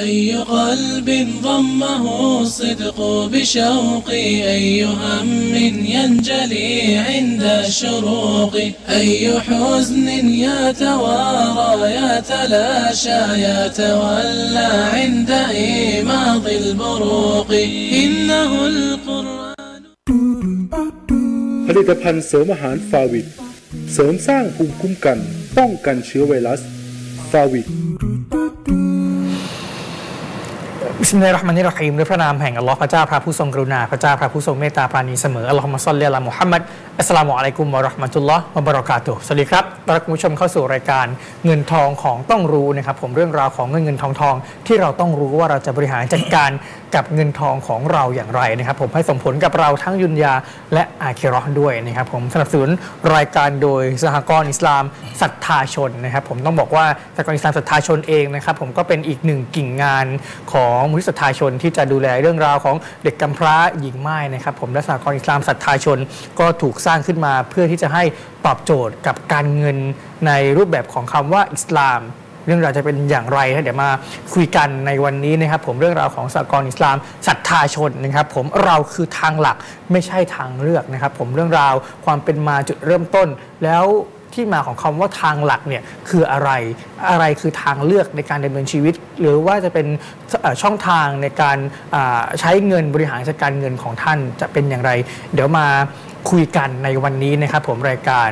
أي قلب ضمه الصدق بشوقي أي هم ينجلي عند الشروق أي حزن يتوارى يتلاشى يتولى عند إيماض البروق إنه القرآن ผลิตภัณฑ์เสริมอาหารฟาวิดเสริมสร้างภูมิคุ้มกัน ป้องกันเชื้อไวรัสฟาวิด بسم الله الرحمن الرحيمด้วยพระนามแห่งอัลลอฮ์พระเจ้าพระผู้ทรงกรุณาพระเจ้าพระผู้ทรงเมตตาปราณีเสมอاللهم صل على محمد السلام عليكم ورحمة الله وبركاتهสวัสดีครับต้อนรับคุณผู้ชมเข้าสู่รายการเงินทองของต้องรู้นะครับผมเรื่องราวของเงินเงินทองทองที่เราต้องรู้ว่าเราจะบริหารจัดการ กับเงินทองของเราอย่างไรนะครับ ผมให้ส่งผลกับเราทั้งดุนยาและอาคิเราะห์ด้วยนะครับ ผมสนับสนุนรายการโดยสหกรณ์อิสลามศรัทธาชนนะครับ ผมต้องบอกว่าสหกรณ์อิสลามศรัทธาชนเองนะครับ ผมก็เป็นอีกหนึ่งกิ่งงานของมูลนิธิศรัทธาชน ที่จะดูแลเรื่องราวของเด็กกำพร้าหญิงไม้นะครับ ผมและสหกรณ์อิสลามศรัทธาชน ก็ถูกสร้างขึ้นมาเพื่อที่จะให้ตอบโจทย์กับการเงินในรูปแบบของคำว่าอิสลาม เรื่องราวจะเป็นอย่างไรนะเดี๋ยวมาคุยกันในวันนี้นะครับผมเรื่องราวของสากลอิสลามศรัทธาชนนะครับผมเราคือทางหลักไม่ใช่ทางเลือกนะครับผมเรื่องราวความเป็นมาจุดเริ่มต้น แล้วที่มาของคำว่าทางหลักเนี่ยคืออะไร อะไรคือทางเลือกในการดำเนินชีวิต หรือว่าจะเป็นช่องทางในการใช้เงินบริหารจัดการเงินของท่านจะเป็นอย่างไร เดี๋ยวมาคุยกันในวันนี้นะครับผมรายการ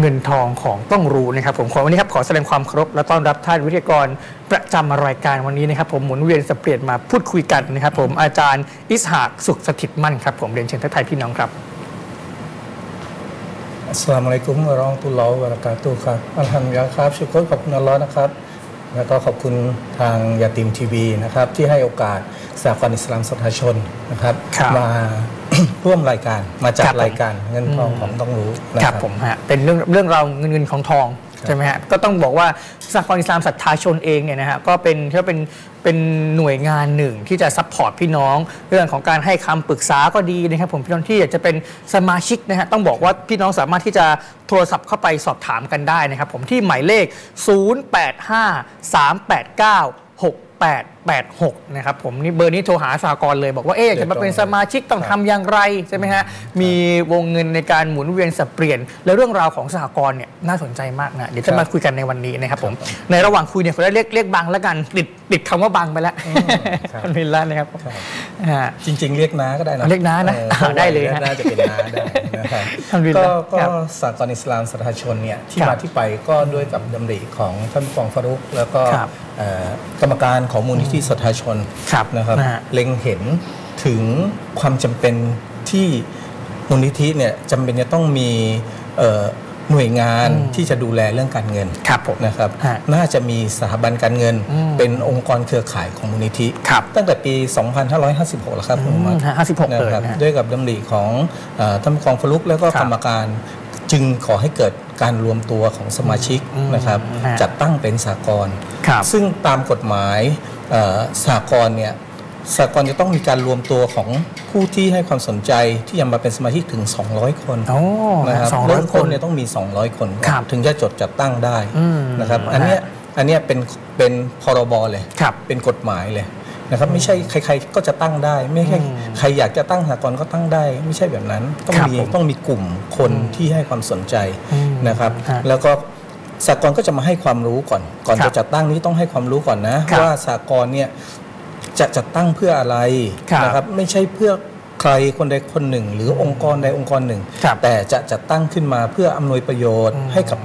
เงินทองของต้องรู้นะครับผมขอวันนี้ครับขอแสดงความเคารพและต้อนรับท่านวิทยากรประจำรายการวันนี้นะครับ ผมหมุนเวียนสเปลี่ยนมาพูดคุยกันนะครับ ผมอาจารย์อิสหากสุขสถิตมั่นครับผมเรียนเชิญทักทายพี่น้องครับالسلام عليكم ورحمة الله وبركاتهครับالحمد للهครับชุกรขอบคุณอัลลอฮ์นะครับ แล้วก็ขอบคุณทางยาติมทีวีนะครับที่ให้โอกาสสหกรณ์อิสลามศรัทธาชนนะครับครับมาร่วมรายการมาจัดครับผมรายการเงินทองของต้องรู้นะครับครับผมฮะเป็นเรื่องเรื่องราวเงินเงินของทอง ใช่ไหมฮะก็ต้องบอกว่าสหกรณ์อิสลามศรัทธาชนเองเนี่ยนะฮะก็เป็นก็เป็นเป็นหน่วยงานหนึ่งที่จะ support พี่น้อง เรื่องของการให้คำปรึกษาก็ดีนะครับผมพี่น้องที่อยากจะเป็นสมาชิกนะฮะต้องบอกว่าพี่น้องสามารถที่จะโทรศัพท์เข้าไปสอบถามกันได้นะครับผมที่หมายเลข 08538968 0853896886นะครับผมนี่เบอร์นี้โทรหาสากลเลย บอกว่าเอ๊ะอยากจะมาเป็นสมาชิกต้องทำอย่างไรใช่ไหมฮะมีวงเงินในการหมุนเวียนสับเปลี่ยน แล้วเรื่องราวของสหกรณ์เนี่ยน่าสนใจมากนะเดี๋ยวจะมาคุยกันในวันนี้นะครับผมในระหว่างคุยเนี่ยเขาได้เรียกเรียกบังแล้วกันติดติดคำว่าบังไปแล้วครับอัลฮัมดุลิลละนะครับผมครับอ่าจริง ๆ เรียกน้าก็ได้นะเรียกน้านะอออ่าได้เลยฮะน่าจะเป็นน้าได้นะครับอัลฮัมดุลิลก็ละก็ครับสากลอิสลามสถาชนเนี่ยที่ครับมาที่ไปก็ด้วยกับดำริของท่านผู้กองฟารุกแล้วก็ครับเอ่อ กรรมการของมูลนิธิสถาชนครับนะครับนะฮะเล็งเห็นถึงความจำเป็นที่มูลนิธิเนี่ยจำเป็นจะต้องมีเอ่อหน่วยงานที่จะดูแลเรื่องการเงินครับผมนะครับฮะน่าจะมีสถาบันการเงินอืมเป็นองค์กรเครือข่ายของมูลนิธิครับตั้งแต่ปี 2556 แล้วครับคุณอุมัตอืม56นะเลยครับนะฮะด้วยกับดำริของเอ่อท่านผู้กองฟลุกแล้วก็ครับกรรมการ จึงขอให้เกิดการรวมตัวของสมาชิกอืมนะครับฮะจัดตั้งเป็นสากลครับซึ่งตามกฎหมายเอ่อสากลเนี่ยสากลจะต้องมีการรวมตัวของผู้ที่ให้ความสนใจที่จะมาเป็นสมาชิกถึง 200 คนโอ้นะครับสองร้เริ่อยมคต้นนเนี่ยต้องมี 200 คนก่อนครับถึงจะจดจัดตั้งได้อืมนะครับ อันเนี้ยอันเนี้ยเป็นเป็นพรบเลยครับเป็นกฎหมายเลย นะครับไม่ใช่ใคร ๆ ก็จะตั้งได้ ไม่ใช่อืมใครอยากจะตั้งสหกรณ์ก็ตั้งได้ ไม่ใช่แบบนั้นต้องครับมีผมต้องมีกลุ่มคนที่ให้ความสนใจอืมนะครับฮะแล้วก็สหกรณ์ก็จะมาให้ความรู้ก่อน ก่อนครับจะจัดตั้งนี้ต้องให้ความรู้ก่อนนะครับว่าสหกรณ์เนี่ยจะจัดตั้งเพื่ออะไรครับนะครับไม่ใช่เพื่อใครคนใดคนหนึ่ง หรือองค์กรใดองค์กรหนึ่งครับแต่จะจัดตั้งขึ้นมาเพื่ออำนวยประโยชน์อืมให้กับ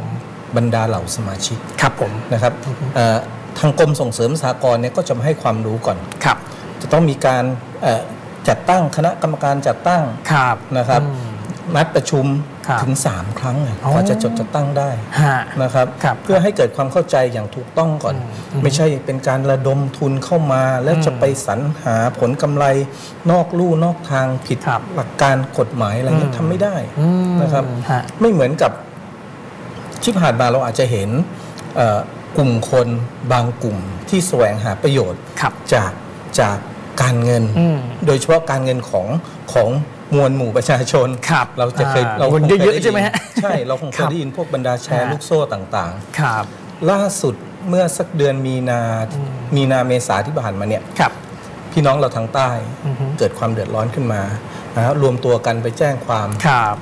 บรรดาเหล่าสมาชิกครับผมนะครับเอ่อ ทางกรมส่งเสริมสหกรณ์เนี่ยก็จะมาให้ความรู้ก่อนครับ จะต้องมีการเอ่อจัดตั้งคณะกรรมการจัดตั้งครับนะครับอืมนัดประชุมครับถึง 3 ครั้งเลยอ๋อกว่าจะจดจัดตั้งได้ฮะนะครับครับ เพื่อให้เกิดความเข้าใจอย่างถูกต้องก่อนอืมไม่ใช่เป็นการระดมทุนเข้ามา แล้วอืมจะไปสรรหาผลกำไรนอกลู่นอกทางผิดครับหลักการกฎหมายอะไรเงี้อืยมทำไม่ได้อืมนะครับฮะไม่เหมือนกับที่ผ่านมาเราอาจจะเห็นเอ่อ กลุ่มคนบางกลุ่มที่แสวงหาประโยชน์ครับจากจากการเงินอืมโดยเฉพาะการเงินของของมวลหมู่ประชาชนครับเราจะเคยอ่าเราคงเงินเยอะๆคด้ใช่ไหมฮะใช่เราคงเคครัยบได้ยินพวกบรรดาแชร์ฮะลูกโซ่ต่างครับๆล่าสุดเมื่อสักเดือนมีนา มีนาเมษาที่ผ่านมาเนี่ยครับ พี่น้องเราทางใต้อือฮึเกิดความเดือดร้อนขึ้นมานะครับรวมตัวกันไปแจ้งความครับ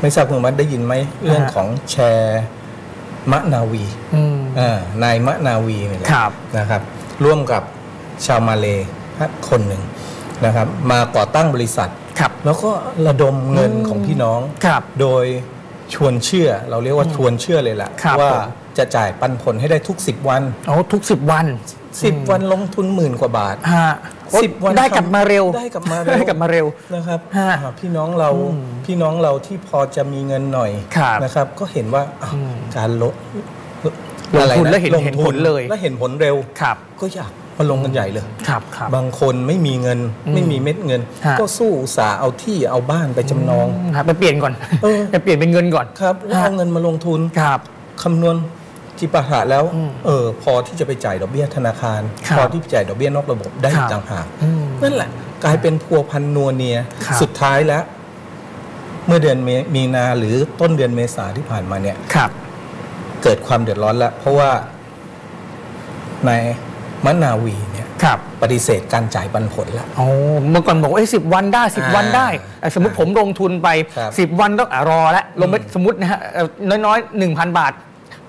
ไม่ทราบคุณมัดได้ยินไหมเรื่องของแชร์ มะนาวีอืมอ่านายมะนาวีเนี่ยแหละครับนะครับ ร่วมกับชาวมาเลคนหนึ่งนะครับ มาก่อตั้งบริษัทครับแล้วก็ระดมเงินอืมของพี่น้องครับโดยชวนเชื่อเราเรียกว่าชวนเชื่อเลยล่ะครับว่าผมจะจ่ายปันผลให้ได้ทุก 10 วันโอ้ทุกสิบวัน 10 วันลงทุนหมื่นกว่าบาทฮะ สิบวันได้กลับมาเร็วได้กลับมาเร็วได้กลับมาเร็วนะครับฮะอ่าพี่น้องเราอืมพี่น้องเราที่พอจะมีเงินหน่อยครับนะครับ ก็เห็นว่าอ้าวอืมการลดลงทุนอะไระแล้วเห็นลงเห็นทุผลเลยแล้วเห็นผลเร็วครับก็อยากมาลงกันใหญ่เลยครับครับบางคนไม่มีเงินอืมไม่มีเม็ดเงินฮะก็สู้อุตสาห์เอาที่เอาบ้านไปจำนองมครับไปเปลี่ยนก่อนเออไปเปลี่ยนเป็นเงินก่อนครับแล้วเอาเงินมาลงทุนครับคำนวณ จิปาถะแล้วอืมเออพอที่จะไปจ่ายดอกเบี้ยธนาคารครับพอที่จะจ่ายดอกเบี้ยนอกระบบได้ครับต่างหากอืมนั่นแหละ กลายเป็นพัวพันนัวเนียครับสุดท้ายแล้ว เมื่อเดือนเมมีนาหรือต้นเดือนเมษาที่ผ่านมาเนี่ยครับ เกิดความเดือดร้อนแล้วเพราะว่าในายมะนาวีเนี่ยครับปฏิเสธการจ่ายปันผลแล้วโอ้เมื่อก่อนบอกว่าสิบวันได้สิบอ่าวันได้อะสมมติผมลงทุนไปครับสิบวันต้องอะรอแล้วลงไปสมมตินะฮะเอ่อน้อยๆหนึ่งพันบาท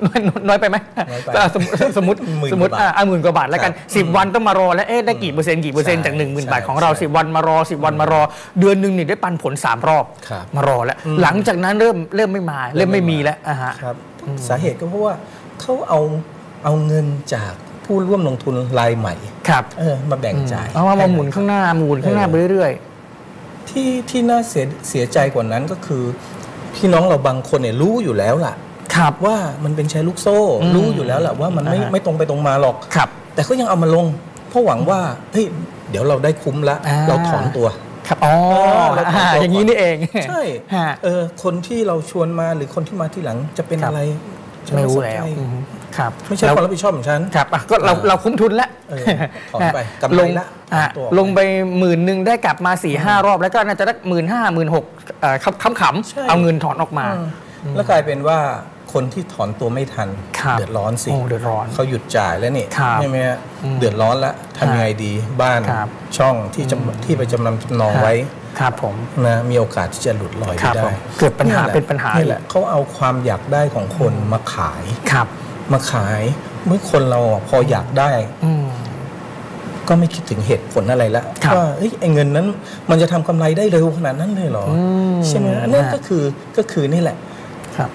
น้อยน้อยไปไหมน้อยไปอะสมมุติสมมติหมื่นสมมติกว่าบาทอะหมื่นกว่าบาทแล้วกันครับสิบวันต้องมารอแล้วเอ๊ะได้กี่เปอร์เซ็นต์กี่เปอร์เซ็นต์จากหนึ่งหมื่นใช่บาทของเราใช่สิบวันมารอสิบวันมารอ เดือนหนึ่งนี่ได้ปันผลสามรอบครับมารอแล้วอืมหลังจากนั้นเริ่มเริ่มไม่มาเริ่มไม่มีแล้วอะฮะครับสาเหตุก็เพราะว่าเขาเอาเอาเงินจากผู้ร่วมลงทุนรายใหม่ครับเออมาแบ่งจ่ายเอามามาหมุนข้างหน้าหมุนข้างหน้าไปเรื่อยที่ที่น่าเสียเสียใจกว่านั้นก็คือพี่น้องเราบางคนเนี่ยรู้อยู่แล้วล่ะๆ ครับว่ามันเป็นแชร์ลูกโซ่อืมรู้อยู่แล้วแหละว่ามันไม่อ่าฮะไม่ตรงไปตรงมาหรอกครับ แต่ก็ยังเอามาลง เพราะหวังว่าเฮ้ยเดี๋ยวเราได้คุ้มละอ่าเราถอนตัวครับอ๋อเราถอนตัวอ่าอย่างนี้นี่เอง ใช่ฮะเออคนที่เราชวนมาหรือคนที่มาที่หลังจะเป็นครับอะไรฉันไม่รู้สนแล้วใจอืมครับไม่ใช่แล้วความรับผิดชอบของฉันครับอะก็เราเออเราคุ้มทุนแล้วเออถอนไปกำไรลงละอะถอนตัวออกไปลงไปหมื่นหนึ่งได้กลับมาสี่ห้ารอบ แล้วก็น่าจะได้หมื่นห้าหมื่นหกขำขใช่ำๆเอาเงินถอนออกมาอืมแล้วกลายเป็นว่า คนที่ถอนตัวไม่ทันครับเดือดร้อนสิโอ้เดือดร้อนเขาหยุดจ่ายแล้วนี่ครับใช่ไหมฮะอืมเดือดร้อนแล้วทำยังไงดีบ้านครับช่องที่จำที่ไปจำนำจำนองไว้ครับผมนะมีโอกาสที่จะหลุดลอยคไปรับได้ผมเกิดปัญหาแหละเป็นปัญหานี่แหละเขาเอาความอยากได้ของคนมาขายครับมาขายเมื่อคนเราอะพออยากได้อืมก็ไม่คิดถึงเหตุผลอะไรละครับว่าเอ้ยไอ้เงินนั้นมันจะทำกำไรได้เร็วขนาดนั้นเลยเหรออมใช่ไหมอันนั้นฮะก็คือก็คือนี่แหละครับ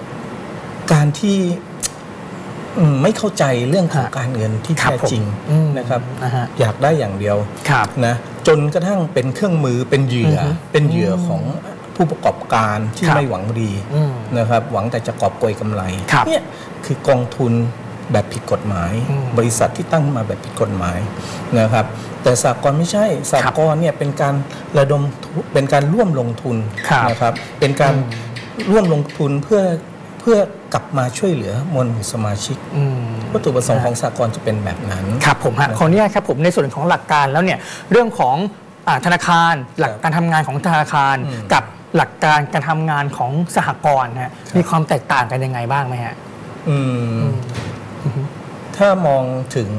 การที่อืมไม่เข้าใจเรื่องของฮะการเงินที่ครับแท้ผมจริงอืมนะครับนะฮะอยากได้อย่างเดียวครับนะจนกระทั่งเป็นเครื่องมือเป็นเหยื่อออฮึเป็นเหยื่อของผู้ประกอบการที่ครับไม่หวังดีอืมนะครับ หวังแต่จะกอบโกยกำไรครับเนี่ยคือกองทุนแบบผิดกฎหมายอืมบริษัทที่ตั้งขึ้นมาแบบผิดกฎหมายนะครับ แต่สากลไม่ใช่สากลเนี่ยเป็นการระดมทุนเป็นการร่วมลงทุนครับนะครับ เป็นการร่วมลงทุนเพื่อ เพื่อกลับมาช่วยเหลือมวลหมู่สมาชิกอืมวัตถุประสงค์ของสากลจะเป็นแบบนั้นครับผมฮะขออนุญาตครับผมในส่วนของหลักการแล้วเนี่ยเรื่องของอาธนาคารหลักการทำงานของธนาคารอืมกับหลักการการทำงานของสหกรณ์ฮะมีความแตกต่างกันยังไงบ้างไหมฮะอืมถ้ามองถึง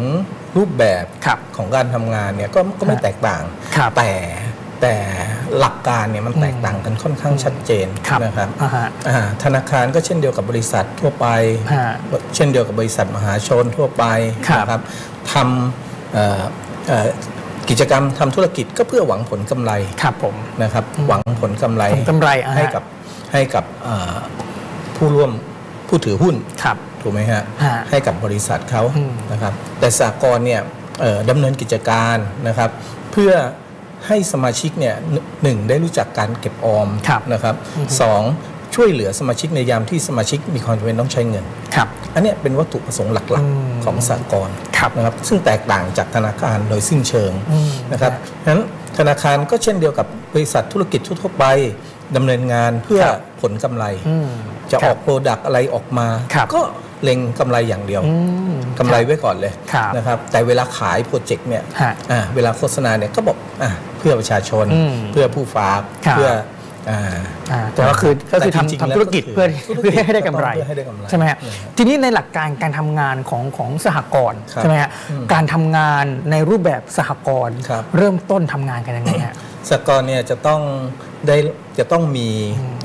รูปแบบครับของการทำงานเนี่ยก็ก็ไม่ฮะแตกต่างครับแต่ แต่หลักการเนี่ยมันแตกต่างกันค่อนข้างชัดเจนครับนะครับอ่าฮะอ่าธนาคารก็เช่นเดียวกับบริษัททั่วไปฮะเช่นเดียวกับบริษัทมหาชนทั่วไปครับนะครับทำเอ่อเอ่อกิจกรรมทำธุรกิจก็เพื่อหวังผลกำไรครับผมนะครับหวังผลกำไรผลกำไรอ่าฮะให้กับให้กับเอ่อผู้ร่วมผู้ถือหุ้นครับถูกไหมฮะฮะให้กับบริษัทเขาอืมนะครับแต่สากลเนี่ยเอ่อดำเนินกิจการนะครับ เพื่อ ให้สมาชิกเนี่ยหนึ่งหนึ่งได้รู้จักการเก็บออมครับนะครับอือฮึสองช่วยเหลือสมาชิกในยามที่สมาชิกมีความจำเป็นต้องใช้เงินครับอันเนี้ยเป็นวัตถุประสงค์หลักอืมๆของสากลครับนะครับซึ่งแตกต่างจากธนาคารโดยสิ้นเชิงอืมนะครับฉะนั้นธนาคารก็เช่นเดียวกับบริษัทธุรกิจทั่วๆไปดำเนินงานเพื่อครับผลกำไรอืมจะคอรัอบกโปรดักต์อะไรออกมาครับก็ เล็งกำไรอย่างเดียวอืมกำไรไว้ก่อนเลยครับนะครับแต่เวลาขายโปรเจกต์เนี่ยฮะอ่าเวลาโฆษณาเนี่ยก็บอกอะเพื่อประชาชนอืมเพื่อผู้ฝากครับเพื่ออ่าอ่าแต่ว่าคือก็คือแต่จริงๆทำทำธุรกิจแล้วเพื่อก็คือเพื่อให้ได้กำไรเพื่อให้ได้กำไรใช่ไหมฮะนะฮะทีนี้ในหลักการการทำงานของของสหกรณ์ครับใช่ไหมฮะอืมการทำงานในรูปแบบสหกรณ์ครับเริ่มต้นทำงานกันยังไงฮะสหกรณ์เนี่ยจะต้องได้จะต้องมี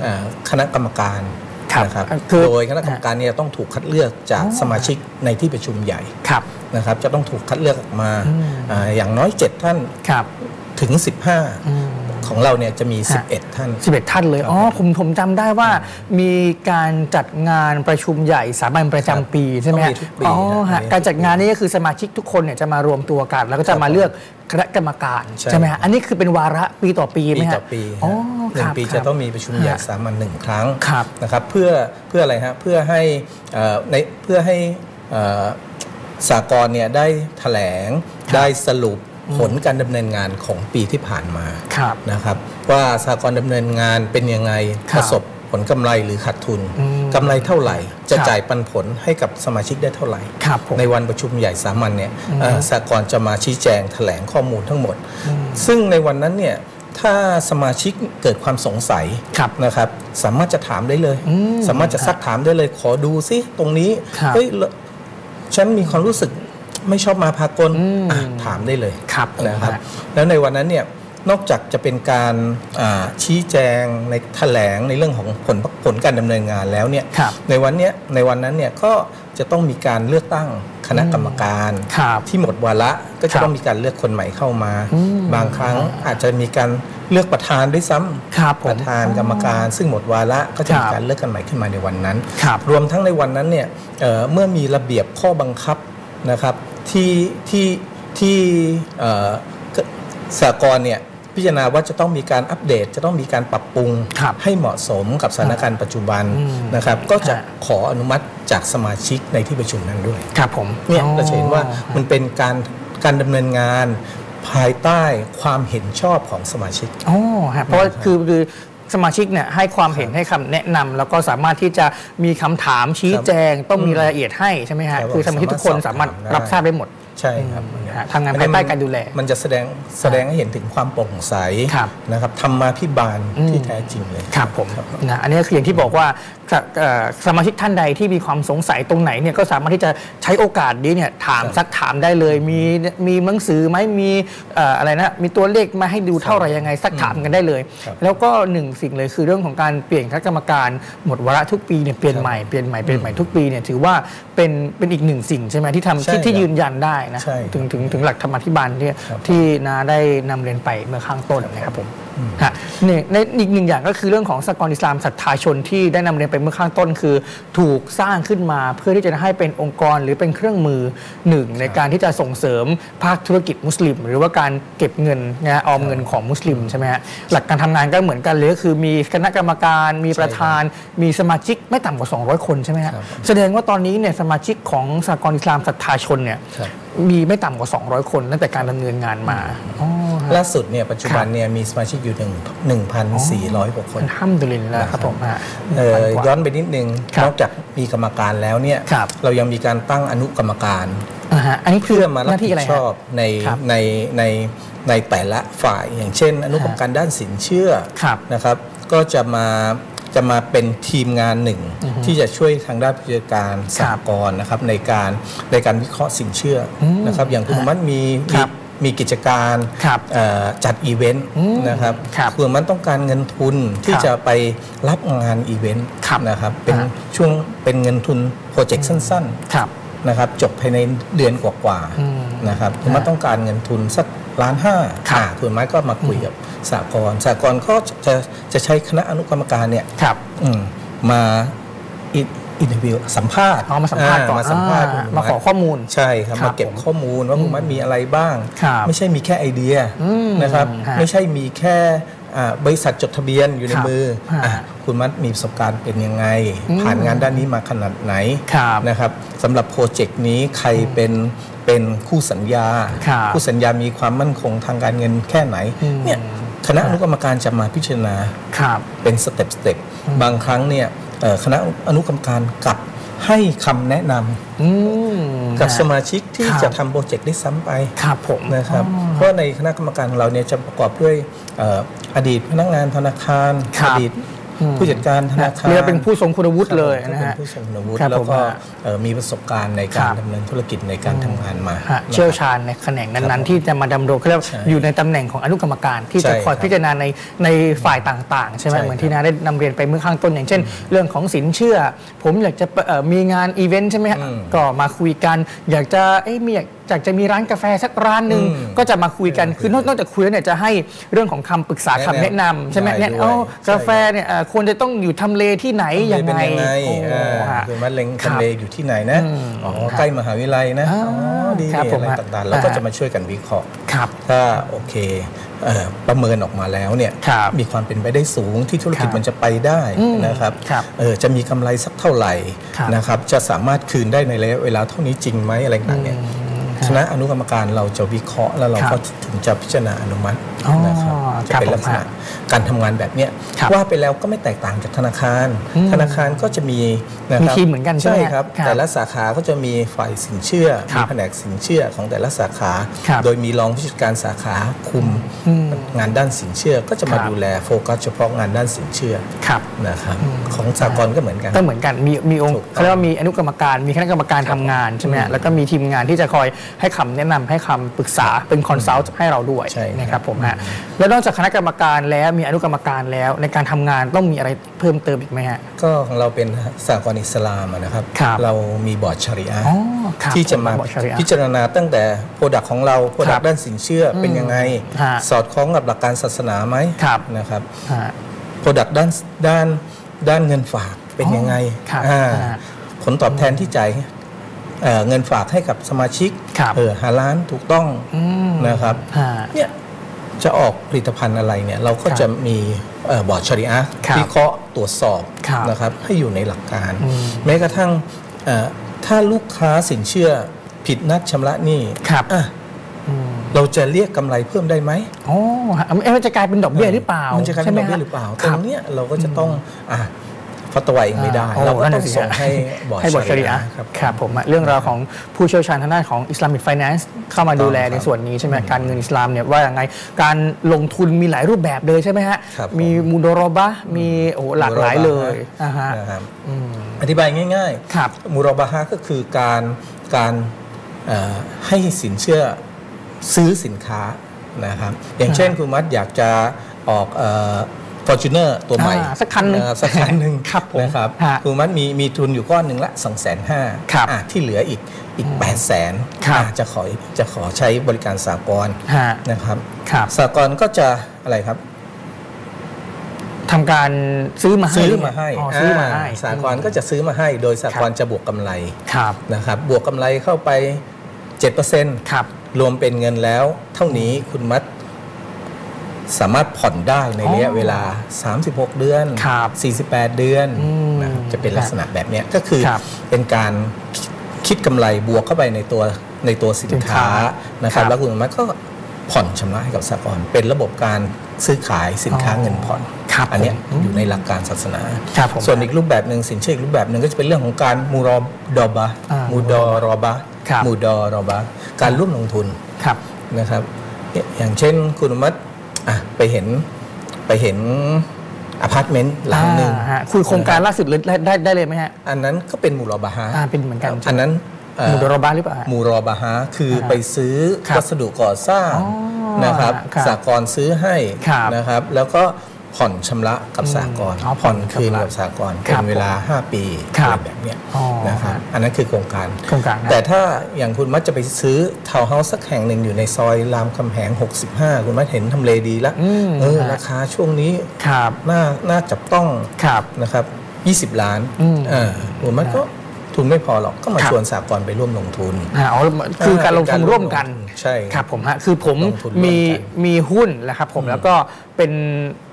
อ่าคณะกรรมการครับ นะครับคือโดยคณะกรรมการเนี่ยต้องถูกคัดเลือกจากอ๋อสมาชิกในที่ประชุมใหญ่ครับนะครับจะต้องถูกคัดเลือกออกมาอืมอ่าอย่างน้อย 7 ท่านครับถึงอืม15 ของเราเนี่ยจะมีฮะ11 ท่าน 11 ท่านเลยครับอ๋อ ผมผมจำได้ว่ามีการจัดงานประชุมใหญ่สามัญประจำปีใช่ไหมต้องฮะมีทุกปีอ๋อฮะฮะมีทุกปีการจัดงานนี้ก็คือสมาชิกทุกคนเนี่ยจะมารวมตัวกัน แล้วก็จะมาเลือกคณะกรรมการใช่ใช่ไหมฮะ อันนี้คือเป็นวาระปีต่อปีไหมปีฮะต่อปีอ๋อหนึ่คงรับปีคจะรับต้องมีประชุมใหญ่ฮะสามัญหนึ่งครั้งครับนะครับเพื่อเพื่ออะไรฮะเพื่อให้เอ่อในเพื่อให้เอ่อสากลเนี่ยได้แถลงครับได้สรุป ผลการดำเนินงานของปีที่ผ่านมาครับนะครับว่าสากลดำเนินงานเป็นยังไงครัปบระสบผลกำไรหรือขาดทุนอืมกำไรเท่าไหร่ จะครับจ่ายปันผลให้กับสมาชิกได้เท่าไหร่ครับผมในวันประชุมใหญ่สามัญเนี่ยอืมเอ่อสากลจะมาชี้แจงแถลงข้อมูลทั้งหมดอืมซึ่งในวันนั้นเนี่ยถ้าสมาชิกเกิดความสงสัยครับนะครับ สามารถจะถามได้เลยอืมสามารถจะซักถามได้เลย ขอดูซิตรงนี้ครับเฮ้ยเลฉันมีความรู้สึก ไม่ชอบมาพากลอืมอะถามได้เลยครับผมนะครับฮะแล้วในวันนั้นเนี่ยนอกจากจะเป็นการอ่าชี้แจงในแถลงในเรื่องของผลผลการดำเนินงานแล้วเนี่ยครับในวันเนี้ยในวันนั้นเนี่ยก็จะต้องมีการเลือกตั้งคณะกรรมการครับที่หมดวาระก็ครัจะบต้องมีการเลือกคนใหม่เข้ามาอืมบางครั้งอาจจะมีการเลือกประธานด้วยซ้ำครับผมประธานกรรมการ ซึ่งหมดวาระก็จะมีครับการเลือกกันใหม่ขึ้นมาในวันนั้นครับรวมทั้งในวันนั้นเนี่ยเอ่อเมื่อมีระเบียบข้อบังคับนะครับ ที่ที่ที่เอ่อสากลเนี่ยพิจารณาว่าจะต้องมีการอัปเดต จะต้องมีการปรับปรุงครับให้เหมาะสมกับสถานการณ์ปัจจุบันอืมนะครับ ก็จะฮะขออนุมัติจากสมาชิกในที่ประชุมนั้นด้วย ครับผมเนี่ยอ๋อเราจะเห็นว่ามันเป็นการการดำเนินงานภายใต้ความเห็นชอบของสมาชิกอ๋อฮะเพราะว่าคือคือ สมาชิกเนี่ยให้ความเห็นให้คำแนะนำแล้วก็สามารถที่จะมีคำถามชี้แจง ต้องมีรายละเอียดให้ใช่ไหมฮะครับคือสมาชิกทุกคนสามารถสามารถสอบถามได้รับทราบได้หมดใช่ครับอืมฮะทำงานภายใต้การดูแล มันจะแสดงแสดงให้เห็นถึงความโปร่งใสครับนะครับธรรมาภิบาลอืมที่แท้จริงเลยครับผมนะอันนี้ก็คืออย่างที่บอกว่าสเอ่อสมาชิกท่านใดที่มีความสงสัยตรงไหนเนี่ยก็สามารถที่จะใช้โอกาสนี้เนี่ยถามครับซักถามได้เลย มีมีหนังสือไหมมีเอ่ออะไรนะมีตัวเลขมาให้ดูเท่าไหร่ยังไงซักถามกันได้เลยครับแล้วก็หนึ่งสิ่งเลยคือเรื่องของการเปลี่ยนคณะกรรมการหมดวาระทุกปีเนี่ยเปลี่ยนครับใหม่เปลี่ยนใหม่เปลี่ยนใหม่ทุกปีเนี่ยถือว่าเป็นเป็นอีกหนึ่งสิ่งใช่ไหมที่ทำใช่ที่ที่ครับยืนยันได้นะใช่ครับถึงถึงถึงหลักธรรมาธิบาลที่ครับที่นาได้นำเรียนไปเมื่อข้างต้นนะครับผมฮะเนี่ยในอีกหนึ่งอย่างก็คือเรื่องของสหกรณ์อิสลามศรัทธาชนที่ได้นำเรียนไปเมื่อข้างต้น คือถูกสร้างขึ้นมาเพื่อที่จะให้เป็นองค์กรหรือเป็นเครื่องมือหนึ่งในการที่จะส่งเสริมภาคธุรกิจมุสลิม หรือว่าการเก็บเงินนะออมเงินของมุสลิมใช่ไหมฮะหลักการทำงานก็เหมือนกันเลยก็คือมีคณะกรรมการมีประธาน มีสมาชิกไม่ต่ำกว่า 200 คนใช่ไหมฮะครับแสดงว่าตอนนี้เนี่ยสมาชิกของสหกรณ์อิสลามศรัทธาชนเนี่ยครับ มีไม่ต่ำกว่า 200 คนตั้งแต่การดำเนินงานมาอ๋อฮะล่าสุดเนี่ยปัจจุบันเนี่ยมีสมาชิกอยู่หนึ่งหนึ่งพันสี่ร้อยกว่าคนอัลฮัมดุลิลละครับผมฮะเอ่อ1,000กว่าย้อนไปนิดนึงครับนอกจากมีกรรมการแล้วเนี่ยครับเรายังมีการตั้งอนุกรรมการอ่าฮะอันนี้คือเพื่อมาหรับน้าที่ผิอะไรดฮะชอบในครับในในในแต่ละฝ่ายอย่างเช่น อนุกรรมการด้านสินเชื่อครับนะครับ ก็จะมา จะมาเป็นทีมงานหนึ่ง ที่จะช่วยทางด้านผู้จัดการสหกรณ์นะครับในการในการวิเคราะห์สินเชื่ออมนะครับอย่างคุณฮะมัดมีครับมีมีกิจการครับเอ่อจัดอีเวนต์อืมนะครับครับคุณมันต้องการเงินทุนที่ครับจะไปรับงานอีเวนต์ครับนะครับเป็นฮะช่วงเป็นเงินทุน project สั้นๆครับ นะครับจบภายในเดือนกว่าอืมๆนะครับคุณมัดต้องการเงินทุนสักล้านห้าครับอ่าคุณมัดก็มาคุยกับสหกรณ์สหกรณ์ก็จะจะใช้คณะอนุกรรมการเนี่ยครับอืมมาอิ interview สัมภาษณ์เอามาสัมภาษณ์ก่อนมาสัมภาษณ์อ่าคุณมาขอข้อมูลใช่ครับครับมาเก็บผมข้อมูลว่าคุณมัดมีอะไรบ้างครับไม่ใช่มีแค่ไอเดียอืมนะครับฮะไม่ใช่มีแค่อ่า บริษัทจดทะเบียนอยู่ในครับมือฮะอะคุณมัดมีประสบการณ์เป็นยังไงอืมผ่านงานด้านนี้มาขนาดไหนครับนะครับสำหรับ project นี้ใครเป็นเป็นคู่สัญญาครับคู่สัญญามีความมั่นคงทางการเงินแค่ไหนอืมเนี่ยคณะอนุกรรมการจะมาพิจารณาครับเป็น step step บางครั้งเนี่ยเอ่อคณะอนุกรรมการกลับ ให้คำแนะนำอืมกับฮะสมาชิกที่ครับจะทำโปรเจกต์ได้ซ้ำไปครับผมนะครับอ๋อเพราะในคณะกรรมการของเราเนี่ยจะประกอบด้วยเอ่ออดีตพนักงานธนาคารครับอดีตอืม ผู้จัดการธนาคารเรียกว่าเป็นผู้ทรงคุณวุฒิเลยครับนะเป็ฮะนผู้ทรงคุณวุฒิครับแล้วผมก็ฮะเอ่อมีประสบการณ์ในการครับดำเนินธุรกิจในการทำงานมาฮะนะครับเชี่ยวชาญในแขนงนั้นๆ ที่จะมาดำรงเขาเรียกว่าใช่อยู่ในตำแหน่งของอนุกรรมการ ที่จะใช่คอยครับพิจารณาในในฝ่ายต่างๆใช่ไหมใช่เหมือนที่นาได้นำเรียนไปเมื่อข้างต้นอย่างเช่น เรื่องของสินเชื่อ ผมอยากจะเอ่อมีงานอีเวนต์ใช่ไหมฮะอืมก็มาคุยกัน อยากจะเอ๊ะมีอยาก อยากจะมีร้านกาแฟสักร้านหนึ่งอืมก็จะมาคุยกันคือนอกนอกจากคุยแล้วเนี่ยจะให้เรื่องของคำปรึกษาคำแนะแนะนำนำใช่ไหมได้เนี่ยด้วยเอ้าใช่กาแฟเนี่ยเอ่อควรจะต้องอยู่ทำเลที่ไหนยังเป็นไงยังไงโอ้อ่าฮะคือมันเล็งครับทำเลอยู่ที่ไหนนะอืมอ๋อครับใกล้มหาวิทยาลัยนะอ่าอ๋อดีครับนี่ผมอะไรฮะต่างๆเราก็อ่าจะมาช่วยกันวิเคราะห์ครับถ้าโอเคเอ่อประเมินออกมาแล้วเนี่ยครับมีความเป็นไปได้สูงที่ธุรกิจครับมันจะไปได้อืมนะครับครับเออจะมีกำไรสักเท่าไหร่ครับนะครับจะสามารถคืนได้ในระยะเวลาเท่านี้จริงไหมอะไรต่างๆเนี่ย คณะอนุกรรมการเราจะวิเคราะห์แล้วเราครับก็ถึงจะพิจารณาอนุมัติอ๋อนะครับจะครับเป็นลักษณะผมฮะการทำงานแบบเนี้ยครับว่าไปแล้วก็ไม่แตกต่างจากธนาคารอืมธนาคารก็จะมีนะครับมีทีมเหมือนกันใช่ไหมครับครับ แต่ละสาขาก็จะมีฝ่ายสินเชื่อครัมีบแผนกสินเชื่อของแต่ละสาขาครับโดยมีรองผู้จัดการสาขาคุมอืมงานด้านสินเชื่อก็จะมาครับดูแลโฟกัสเฉพาะงานด้านสินเชื่อครับนะครับของสหกรณ์ก็เหมือนกันก็เหมือนกันมีมีองค์ถูกต้องเขาเรียกว่ามีอนุกรรมการมีคณะกรรมการทำงานใช่ไหมฮะอืมแล้วก็มีทีมงานที่จะคอยให้คำแนะนำให้คำปรึกษาเป็น consult ให้เราด้วยใช่ครับนะครับผมฮะแล้วนอกจากคณะกรรมการแล้วมีอนุกรรมการแล้ว ในการทำงานต้องมีอะไรเพิ่มเติมอีกไหมฮะก็ของเราเป็นสหกรณ์อิสลามอะนะครับครับ เรามีบอร์ดชาริอะห์อ๋อครับที่จะมาบอร์ดชาริอะห์พิจารณาตั้งแต่ product ของเราโปรดัครักบด้านสินเชื่อเป็นยังไงฮะสอดคล้องกับหลักการศาสนาไหมครับนะครับฮะโปรดักด้านด้านด้านเงินฝากเป็นยังไงครับอ่าอ่าผลตอบแทนที่จ่าย เอ่อเงินฝากให้กับสมาชิกครับเออหาล้านถูกต้องอืมนะครับฮะเนี่ยจะออกผลิตภัณฑ์อะไรเนี่ยเราก็ครับจะมีเอ่อบอร์ดชริอะห์ครับวิเคราะห์ตรวจสอบครับนะครับให้อยู่ในหลักการอืมแม้กระทั่งเอ่อถ้าลูกค้าสินเชื่อผิดนัดชำระหนี้ครับอะอืมเราจะเรียกกำไรเพิ่มได้ไหมอ๋อฮะเอ๊ะมันจะกลายเป็นดอกเบี้ยหรือเปล่ามันจะกลายเป็นดอกเบี้ยหรือเปล่าคตรบงเนี้ยเราก็จะต้องอะ ฟัตวาเองไม่ได้อ่เราก็นั่นต้อน่ะงสิส่งฮะให้บอร์ดให้บอร์ดชริอะห์ห์ครับครับผมอะเรื่องราวของผู้เชี่ยวชาญทางด้านของ Islamic Finance เข้ามาดูแลครับในส่วนนี้ใช่ไหมการเงินอิสลามเนี่ยว่าอย่างไงการลงทุนมีหลายรูปแบบเลยใช่ไหมฮะครับมีมูโดโรบะมีโอ้โหหลากหลายเลยอ่าฮะนะครับอืมอธิบายง่ายครับมูรอบาฮะก็คือการการเอ่อให้สินเชื่อซื้อสินค้านะครับอย่างเช่นคุณมัดอยากจะออก ฟอร์จูเนอร์ตัวใหม่อ่าสักคันหนึ่งเอ่อสักคันหนึ่งครับผมนะครับฮะคุณมัดมีมีทุนอยู่ก้อนหนึ่งละ2องแสนห้าครับที่เหลืออีกอีก8ปดแสนครับจะขอจะขอใช้บริการสากลฮะนะครับครับสากลก็จะอะไรครับทำการซื้อมาให้ซื้อมาให้อ๋อซื้อมาให้สากลก็จะซื้อมาให้ โดยสากลจะบวกกำไรครับนะครับ บวกกำไรเข้าไป7%ครับรวมเป็นเงินแล้วเท่านี้คุณมัด สามารถผ่อนได้ในอ๋อระยะเวลา 36 เดือนครับ48 เดือนอืมนะครับจะเป็นลักษณะแบบเนี้ยก็คือครับเป็นการคิดกำไรบวกเข้าไปในตัวในตัวสินสินค้าค้านะครับครับ แล้วคุณมัดก็ผ่อนชำระให้กับสหกรณ์เป็นระบบการซื้อขายสินค้าอ๋อเงินผ่อนครับอันเนี้ยผมอยู่ในหลักการศาสนาครับผมส่วนอีกรูปแบบหนึ่งสินเชื่ออีกรูปแบบหนึ่งก็จะเป็นเรื่องของการมูรอดอบะอ่ามูมูดอรอบะครับมูดอรอบะการร่วมลงทุนครับนะครับเนี่ยอย่างเช่นคุณอมัด อะไปเห็นไปเห็นอพาร์ตเมนต์หลังหนึ่งอ่าฮะคุยโครงการล่าสุดเลยได้ได้ได้เลยไหมฮะ อันนั้นก็เป็นมูรอบะฮะอ่าเป็นเหมือนกัน อันนั้นเอ่อมูโดโรบะหรือเปล่าฮะมูรอบะฮะคืออ่าไปซื้อครับวัสดุก่อสร้างอ๋อนะครับครับสากลซื้อให้ครับนะครับ แล้วก็ ผ่อนชำระกับสากลอ๋อผ่ผ่ออนนคืนชำระกับสากลคเป็รันบเวลา 5 ปีครับอะไรแบบเนี้ยอ๋อนะครับอันนั้นคือโครงการโครงการนะแต่ถ้าอย่างคุณมัดจะไปซื้อทาวน์เฮาส์สักแห่งหนึ่งอยู่ในซอยรามคำแหง 65 คุณมัดเห็นทำเลดีแล้วอืมเออฮะราคาช่วงนี้ครับน่าน่าจับต้องครับนะครับ 20 ล้านอืมเออคุณมัดก็ทุนไม่พอหรอกก็มาครับชวนสากลไปร่วมลงทุนอ่าอ๋อคือการลงทุนร่วมกันใช่ครับผมฮะคือผมลงทุนร่วมกันมีมีหุ้นแหละครับผมแล้วก็ เป็น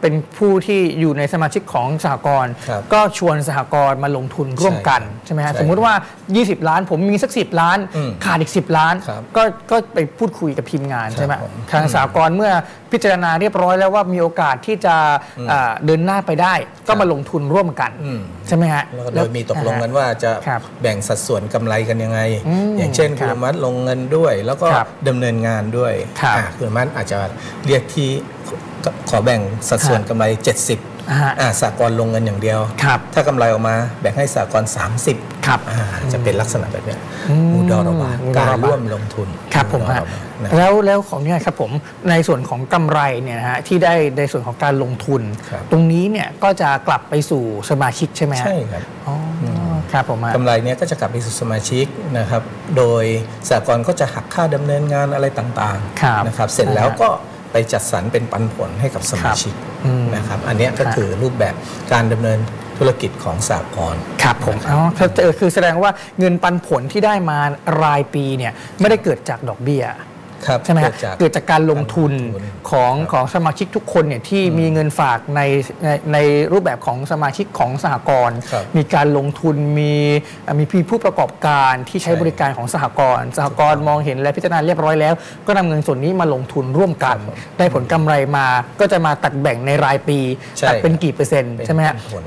เป็นผู้ที่อยู่ในสมาชิกของสหกรณ์ครับก็ชวนสหกรณ์มาลงทุนร่วมกันใช่ใช่ไหมฮะใช่สมมุติว่า 20 ล้าน ผมมีสัก 10 ล้านอืมขาดอีก 10 ล้านครับก็ก็ไปพูดคุยกับทีมงานครับใช่ไหมผมทางสหกรณ์เมื่อพิจารณาเรียบร้อยแล้วว่ามีโอกาสที่จะอืมอ่าเดินหน้าไปได้ ก็ครับมาลงทุนร่วมกันอืมใช่ไหมฮะแล้วก็โดยมีตกลงกันว่าจะครับแบ่งสัดส่วนกำไรกันยังไงอืมอย่างเช่นคคุรัณบมัดลงเงินด้วย แล้วก็ครับดำเนินงานด้วยครับอะคุณมัดอาจจะเรียกที่ ขอแบ่งสัดส่วนครับกำไร70อ่าฮะอ่าสากลลงเงินอย่างเดียวครับถ้ากำไรออกมาแบ่งให้สากล30ครับอ่าจะเป็นลักษณะแบบเนี้ยอืมมูดอรบามูดอรบาการร่วมลงทุนครับผมมูดอฮะรบานะแล้วแล้วของเนี่ยครับผมในส่วนของกำไรเนี่ยนะฮะที่ได้ในส่วนของการลงทุนครับตรงนี้เนี่ยก็จะกลับไปสู่สมาชิกใช่ไหมฮะใช่ครับอ๋ออครับผมฮะกำไรเนี้ยก็จะกลับไปสู่สมาชิกนะครับ โดยสากลก็จะหักค่าดำเนินงานอะไรต่างครับๆนะครับเสร็จแล้วก็ ไปจัดสรรเป็นปันผลให้กับสมาชิกอืมนะครับ อันเนี้ยก็ครับคือรูปแบบการดำเนินธุรกิจของสากลครับผมอ๋อถ้าเจอคือแสดงว่าเงินปันผลที่ได้มารายปีเนี่ยไม่ได้เกิดจากดอกเบี้ยครับ ใช่ไหมฮะเกิดจากเกิดจากการลงทุนการลงทุนของครับของสมาชิกทุกคนเนี่ยที่มีเงินฝากในในในรูปแบบของสมาชิกของสหกรณ์ครับมีการลงทุนมีมีพี่ผู้ประกอบการที่ใช้ใช่บริการของสหกรณ์สหกรณ์มองเห็นและพิจารณาเรียบร้อยแล้ว ก็นำเงินส่วนนี้มาลงทุนร่วมกันครับผมได้ผลกำไรมาก็จะมาตัดแบ่งในรายปีใช่ตัดเป็นกี่เปอร์เซ็นต์เป็นใช่ไหมฮะปันผล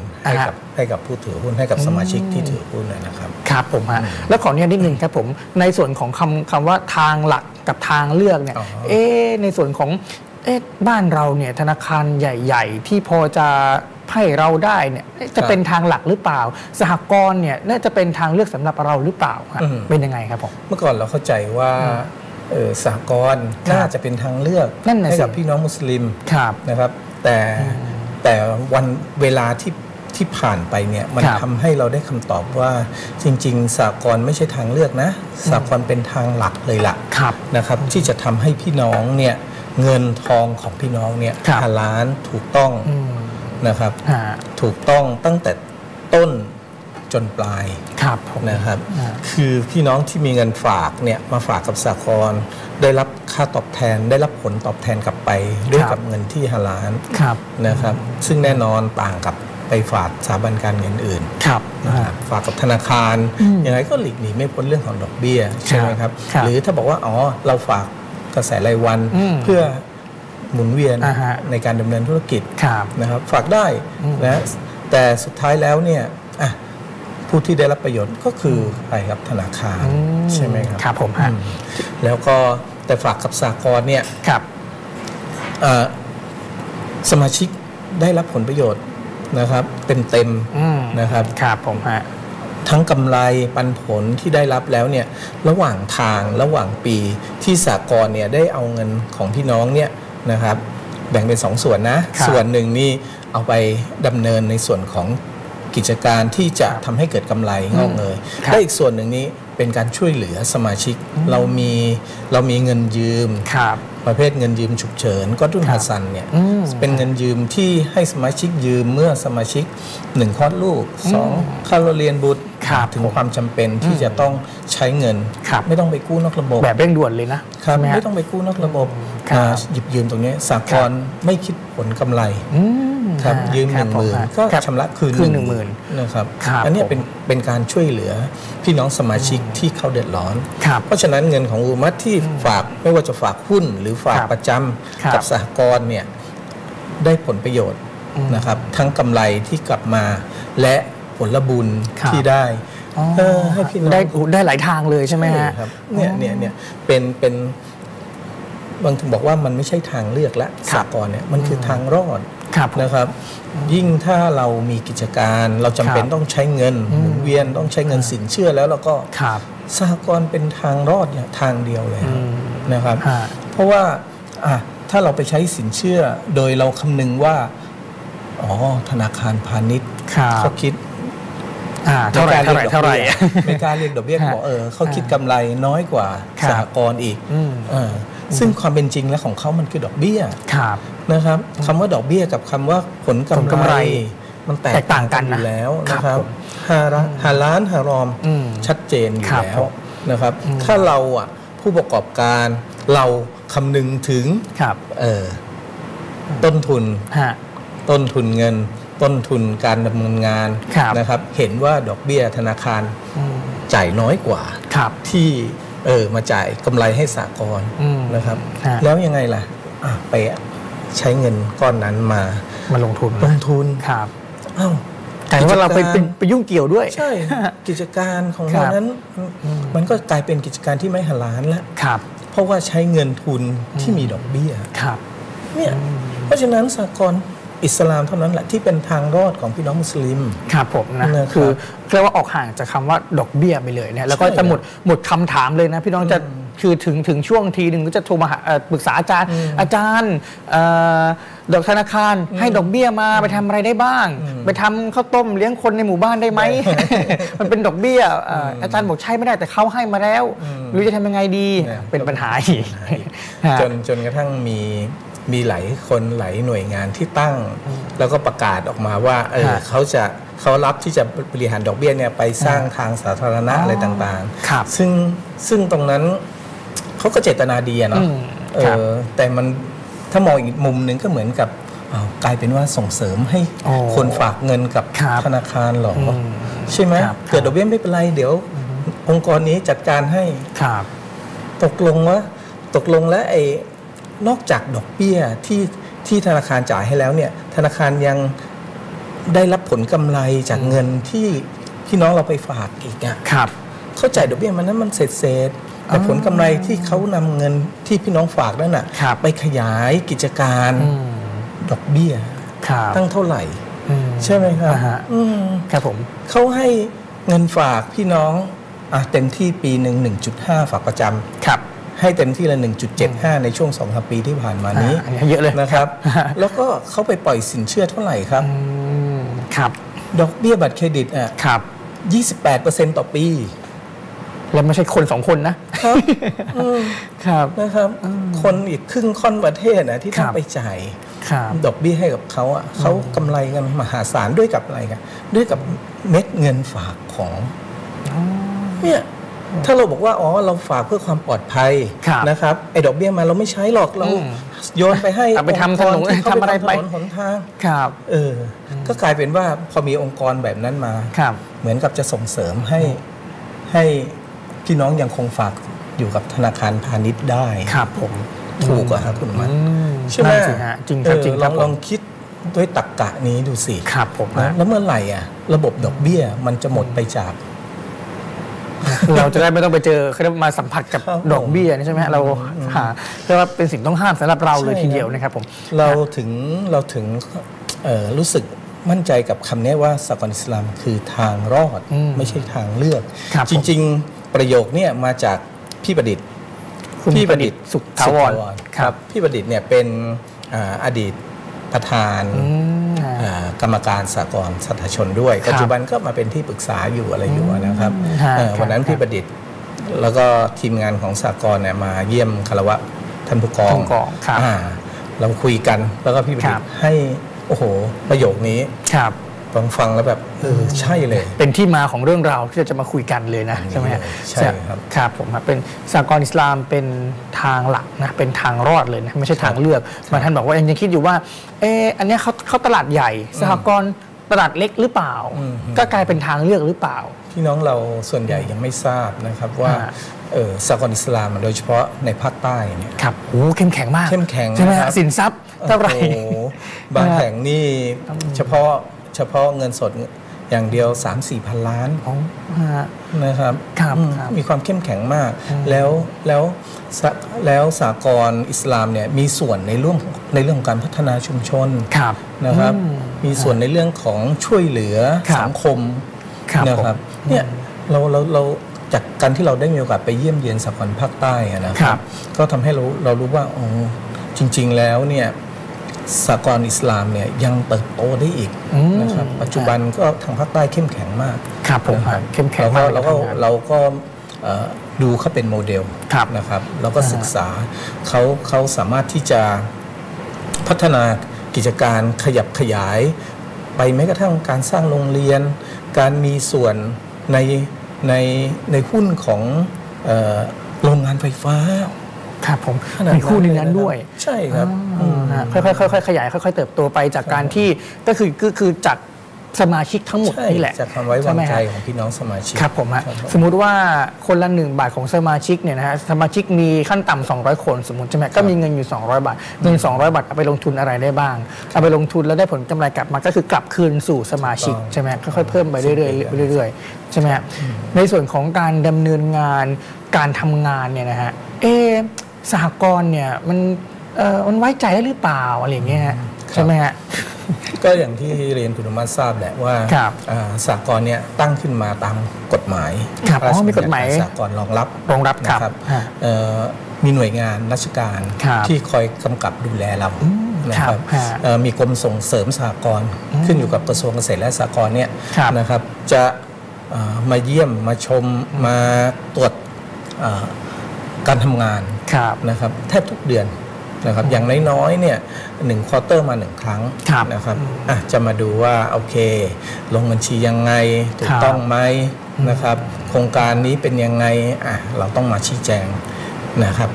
ให้อ่ากับให้กับผู้ถือหุ้นให้กับสมาชิกที่ถือหุ้นเลยนะครับครับผมฮะแล้วขออนุญาตนิดนึงครับผมในส่วนของคำคำว่าทางหลักกับทางเลือกเนี่ยอ๋อเอ๊ะในส่วนของเอ๊ะบ้านเราเนี่ยธนาคารใหญ่ ๆ ที่พอจะให้เราได้เนี่ยเอ๊ะจะเป็นทางหลักหรือเปล่า สหกรณ์เนี่ยน่าจะเป็นทางเลือกสำหรับเราหรือเปล่าฮะอืมเป็นยังไงครับผมเมื่อก่อนเราเข้าใจว่าเออสากลครับน่าจะเป็นทางเลือกนั่นน่ะให้กับสิพี่น้องมุสลิมครับนะครับ แต่แต่วันเวลาที่ ที่ผ่านไปเนี่ยมันครับทำให้เราได้คำตอบว่าจริง ๆสากลไม่ใช่ทางเลือกนะสากลเป็นทางหลักเลยล่ะครับนะครับที่จะทำให้พี่น้องเนี่ยเงินทองของพี่น้องเนี่ยครับฮาลานถูกต้องอืมนะครับฮะถูกต้องตั้งแต่ต้นจนปลายครับผมนะครับอ่าคือพี่น้องที่มีเงินฝากเนี่ยมาฝากกับสากลได้รับค่าตอบแทนได้รับผลตอบแทนกลับไป ด้วยกับเงินที่ฮาลานครับนะครับ ซึ่งแน่นอนต่างกับ ไปฝากสถาบันการเงินอื่นครับนะครับฝากกับธนาคารอืมยังไงก็หลีกหนีไม่พ้นเรื่องของดอกเบี้ยใช่ไหมครับครับหรือถ้าบอกว่าอ๋อเราฝากกระแสรายวันอืมเพื่อหมุนเวียนอ่าฮะในการดำเนินธุรกิจครับนะครับ ฝากได้อืมนะแต่สุดท้ายแล้วเนี่ยอะผู้ที่ได้รับประโยชน์ก็คือใครครับธนาคารอืมใช่ไหมครับครับผมฮะอืมแล้วก็แต่ฝากกับสากลเนี่ยครับเอ่อสมาชิกได้รับผลประโยชน์ นะครับ เต็มอืมๆนะครับครับผมฮะทั้งกำไรปันผลที่ได้รับแล้วเนี่ยระหว่างทางระหว่างปีที่สากลเนี่ยได้เอาเงินของพี่น้องเนี่ยนะครับแบ่งเป็นสองส่วนนะครับส่วนหนึ่งนี่เอาไปดำเนินในส่วนของกิจการที่จะทำให้เกิดกำไรงอกเงยครับและอีกส่วนหนึ่งนี้เป็นการช่วยเหลือสมาชิก เรามีเรามีเงินยืมครับ ประเภทเงินยืมฉุกเฉินก็ดุนครับฮัสซันเนี่ยอืมเป็นเงินยืมที่ให้สมาชิกยืมเมื่อสมาชิกหนึ่งคลอดลูกสองค่าเรียนบุตรครับถึงความจำเป็นที่จะต้องใช้เงินครับไม่ต้องไปกู้นอกระบบ แบบเร่งด่วนเลยนะครับใช่หฮะไม่ต้องไปกู้นอกระบบ ครับอ่าหยิบยืมตรงนี้สากลไม่คิดผลกำไรอืมครับฮะยืมหครันึ่บงหมื่นผฮก็ครับชำระคืนคืนหนึ่งหมื่นนะครับครับอันเนี้ยผมเป็นเป็นการช่วยเหลือพี่น้องสมาชิกที่เขาเดือดร้อนครับเพราะฉะนั้นเงินของอูมัตที่ฝากไม่ว่าจะฝากหุ้นหรือฝากครับประจครับำกับสหกรณ์เนี่ยได้ผลประโยชน์อืมนะครับทั้งกำไรที่กลับมาและผลบุญครับที่ได้อ๋อเออให้พี่น้องได้ได้หลายทางเลยใช่ไหมฮะครับเนี่ยเนี่ยเนี่ยเป็นเป็น บางทีบอกว่ามันไม่ใช่ทางเลือกและครัสาบกลเนี่ยมันคือทางรอดครับผมนะครับ ยิ่งถ้าเรามีกิจการเราจำเป็นครับต้องใช้เงินอืมหมุนเวียนต้องใช้เงินสินเชื่อแล้วเราก็ครับสหกรณ์เป็นทางรอดเนี่ยทางเดียวเลยอืมนะครับฮะเพราะว่าอะถ้าเราไปใช้สินเชื่อโดยเราคำนึงว่า อ๋อ ธนาคารพาณิชย์ครับเขาคิดอ่าเท่าไหร่เท่าไหร่เท่าไหร่ไม่กล้าเรียกดอกเบี้ยฮะเขาบอกเออเขาคิดกำไรน้อยกว่าครับสหกรณ์อีกอืมเออ ซึ่งความเป็นจริงแล้วของเขามันคือดอกเบี้ยครับนะครับคำว่าดอกเบี้ยกับคำว่าผลผลกำกำไรไร มันแตแตกกต่างกันอยู่นะแล้วครับนะครับผมฮาระฮาล้านฮารอมอืมชัดเจนอยู่ครับแล้ผวมนะครับอืมถ้าเราอะผู้ประกอบการเราคำนึงถึงครับเออต้นทุนฮะต้นทุนเงิน ต้นทุนการดำเนินงานครับนะครับ เห็นว่าดอกเบี้ยธนาคารอืมจ่ายน้อยกว่าครับที่ เออมาจ่ายกำไรให้สากลอืมนะครับฮะแล้วยังไงล่ะอะไปใช้เงินก้อนนั้นมามาลงทุนลงทุนครับอ้าวกลายเป็นว่าเราไปเป็นไปยุ่งเกี่ยวด้วย ใช่ กิจการของครัเราบนั้น มันก็กลายเป็นกิจการที่ไม่หลานแล้วครับเพราะว่าใช้เงินทุนที่มีดอกเบี้ยครับเนี่ยเพราะฉะนั้นสากล อิสลามเท่านั้นแหละที่เป็นทางรอดของพี่น้องมุสลิมครับผมนะนะครับคือเรียกว่าออกห่างจากคำว่าดอกเบี้ยไปเลยเนี่ยแล้วก็ใช่จะหมดหมดคำถามเลยนะพี่น้องจะคือถึงถึงช่วงทีหนึ่งก็จะโทรมาหาเอ่อปรึกษาอาจารย์ อาจารย์เอ่อดอกธนาคารให้ดอกเบี้ยมาไปทำอะไรได้บ้าง ไปทำข้าวต้มเลี้ยงคนในหมู่บ้านได้ไหมมันเป็นดอกเบี้ยเอ่อออาจารย์บอกใช้ไม่ได้แต่เขาให้มาแล้วไม่รู้จะทำยังไงดีเนี่ยเป็นปัญหาอีกฮะจนจนกระทั่งมี มีหลายคนหลายหน่วยงานที่ตั้ง แล้วก็ประกาศออกมาว่าเออฮะเขาจะเขารับที่จะบริหารดอกเบี้ยเนี่ยไปสร้างทางสาธารณะอ๋อออะไรต่างครับๆซึ่งซึ่งตรงนั้นเขาก็เจตนาดีอะเนาะอืมเอครับอแต่มันถ้ามองอีกมุมหนึ่งก็เหมือนกับอ้าวกลายเป็นว่าส่งเสริมให้อ๋อคนฝากเงินกับครับธนาคารเหรออมใช่ไหมครับเกิดดอกเบี้ยไม่เป็นไรเดี๋ยว องค์กรนี้จัดการให้ครับตกลงว่าตกลงแล้วไอ้ นอกจากดอกเบี้ยที่ที่ธนาคารจ่ายให้แล้วเนี่ยธนาคารยังได้รับผลกำไรจากเงินที่พี่น้องเราไปฝากอีกอะครับ เข้าใจดอกเบี้ยมันนั้นมันเศษเศษๆแต่ผลกำไรที่เขานำเงินที่พี่น้องฝากนั่นน่ะครับไปขยายกิจการอืมดอกเบี้ยครับตั้งเท่าไหร่อืใช่ไหมครับอ่าฮะอืมครับผมเขาให้เงินฝากพี่น้องอะเต็มที่ปีหนึ่ง1.5 ฝากประจำครับ ให้เต็มที่ละ 1.75 ในช่วง2องปีที่ผ่านมานี้อ่าอันนี้เยอะเลยนะครับครับ แล้วก็เขาไปปล่อยสินเชื่อเท่าไหร่ครับอืมครับ ดอกเบี้ยบัตรเครดิตอะครับ28%ต่อปี แล้วไม่ใช่คนสองคนนะครับอืมครับนะครับ คนอีกครึ่งค่อนประเทศนะที่ครัต้องบไปจ่ายครับดอกเบี้ยให้กับเขาอะเขากำไรกันมหาศาลด้วยกับอะไรกันด้วยกับเม็ดเงินฝากของเนี่ย ถ้าเราบอกว่าอ๋อเราฝากเพื่อความปลอดภัยครับนะครับไอ้ดอกเบี้ยมาเราไม่ใช้หรอกเราอืมโยนไปให้เอาไปทำถนนองค์กรที่เขาทำอะไรไปทำถนนหนทางครับเอออก็กลายเป็นว่าพอมีองค์กรแบบนั้นมาครับ เหมือนกับจะส่งเสริมให้ให้พี่น้องยังคงฝากอยู่กับธนาคารพาณิชย์ได้ครับผมถูกอะครับคุณหมันอืมใช่ไหมนั่นสิฮะจริงครับเออจริงคลรัอบงผลอมงคิดด้วยตักกะนี้ดูสิครับผมนะนะแล้วเมื่อไหร่อะระบบดอกเบี้ยมันจะหมดไปจาก เราจะได้ไม่ต้องไปเจอเขาเรียกว่ามาสัมผัสกับครับดอกเบี้ยนี่ใช่ไหมฮะเราหาเรียกว่าเป็นสิ่งต้องห้ามสำหรับเราเลยใช่ทีเดียวครับนะครับผมเราถึงเราถึงเอ่อรู้สึกมั่นใจกับคำนี้ว่าสากลอิสลามคือทางรอดอืมไม่ใช่ทางเลือกครับจริง ๆ ประโยคเนี่ยมาจากพี่ประดิษฐ์คุณพี่ประดิษฐ์สุขถาวรครับ พี่ประดิษฐ์เนี่ยเป็นอ่าอดีตประธานอืมอ่า กรรมการสากลสัทธชนด้วยครับปัจจุบันก็มาเป็นที่ปรึกษาอยู่อะไรอยู่นะครับฮะเอ่อวันนั้นครับพี่ประดิษฐ์แล้วก็ทีมงานของสากลเนี่ยมาเยี่ยมคารวะท่านผู้กองท่านผู้กองครับอ่าเราคุยกันแล้วก็พี่ประดิษครับฐ์ให้โอ้โห ประโยคนี้ครับ ฟังฟังแล้วแบบเออใช่เลย เป็นที่มาของเรื่องราวที่เราจะมาคุยกันเลยนะใช่ไหมฮะใช่ครับครับผมครับเป็นสากลอิสลามเป็นทางหลักนะเป็นทางรอดเลยนะไม่ใช่ทางเลือกบางท่านบอกว่ายังยังคิดอยู่ว่าเอออันเนี้ยเขาเขาตลาดใหญ่สหกรณ์ตลาดเล็กหรือเปล่าอืมก็กลายเป็นทางเลือกหรือเปล่าพี่น้องเราส่วนใหญ่ยังไม่ทราบนะครับว่าฮะเออสากลอิสลามโดยเฉพาะในภาคใต้เนี่ยครับโอ้เข้มแข็งมากเข้มแข็งใช่ไหมนะครัฮะบสินทรัพย์เท่าไหร่โอ้โหบางแห่งนี่เฉพาะ เฉพาะเงินสดอย่างเดียว 3 4 พันล้านอ๋อฮะนะครับครับอืมครับมีความเข้มแข็งมาก แล้วแล้วสะแล้วสากลอิสลามเนี่ยมีส่วนในเรื่องในเรื่องของการพัฒนาชุมชนครับนะครับอืมมีส่วนในเรื่องของช่วยเหลือครับสังคมครับนะครับผมเนี่ยเราเราเราจากการที่เราได้มีโอกาสไปเยี่ยมเยียนสากลภาคใต้อะนะคครัรับบก็ทำให้เราเรารู้ว่าอ๋อจริง ๆ แล้วเนี่ย สากลอิสลามเนี่ยยังเติบโตได้อีกอืมนะครับ ปัจจุบันก็ทางภาคใต้เข้มแข็งมากครับผมนะครับเข้มแข็งเรามากก็เราก็ในการทำงานเราก็เอ่อดูเขาเป็นโมเดลครับนะครับเราก็อ่าศึกษาเขาเขาสามารถที่จะพัฒนากิจการขยับขยาย ไปแม้กระทั่งการสร้างโรงเรียน การมีส่วนในในในหุ้นของเอ่อโรงงานไฟฟ้า ครับผมขนาดมีคู่ในนั้นเลยะครับด้วย ใช่ครับอ่าฮะค่อยๆค่อยๆขยาย ค่อย ๆ เติบโตไปจากการที่ก็คือก็คือจากสมาชิกทั้งหมดใช่นี่แหละจากความไว้วางช่หมใจฮะของพี่น้องสมาชิกครับผมฮะครับผมสมมุติว่าคนละหนึ่งบาทของสมาชิกเนี่ยนะฮะสมาชิกมีขั้นต่ำ200 คนสมมติใช่ไหมก็มีเงินอยู่ 200 บาทเงิน200 บาทเอาไปลงทุนอะไรได้บ้าง เอาไปลงทุนแล้วได้ผลกำไรกลับมาก็คือกลับคืนสู่สมาชิกถูกต้องใช่ไหมค่อยๆเพิ่มไปเรื่อยๆเรื่อยๆใช่ไหมฮะในส่วนของการดำเนินงานการทำงานเนี่ยนะฮะเอะ สหกรณ์เนี่ยมันเอ่อมันไว้ใจได้หรือเปล่าอะไรอย่างเงี้ยฮะใช่ไหมฮะก็อย่างที่เรียนคุณธรรมทราบแหละว่าครับอ่าสากลเนี่ยตั้งขึ้นมาตามกฎหมายครับพะอ๋อมีกฎหมายบัญญัติสากลรองรับรองรับครับนะครับฮะเอ่อมีหน่วยงานราชการครับที่คอยกำกับดูแลเราอืมนะคครัรับบฮะเอ่อมีกรมส่งเสริมสหกรณ์ขึ้นอยู่กับกระทรวงเกษตรและสหกรณ์เนี่ยครับนะครับจะเอ่อมาเยี่ยมมาชมมาตรวจเอ่อ การทำงานครับนะครับแทบทุกเดือนนะครับอย่างน้อยๆเนี่ยหนึ่งควอเตอร์มาหนึ่งครั้งครับนะครับอะจะมาดูว่าโอเค ลงบัญชียังไงถูคกรับต้องไหมนะครับโครงการนี้เป็นยังไงอะเราต้องมาชี้แจงนะครับ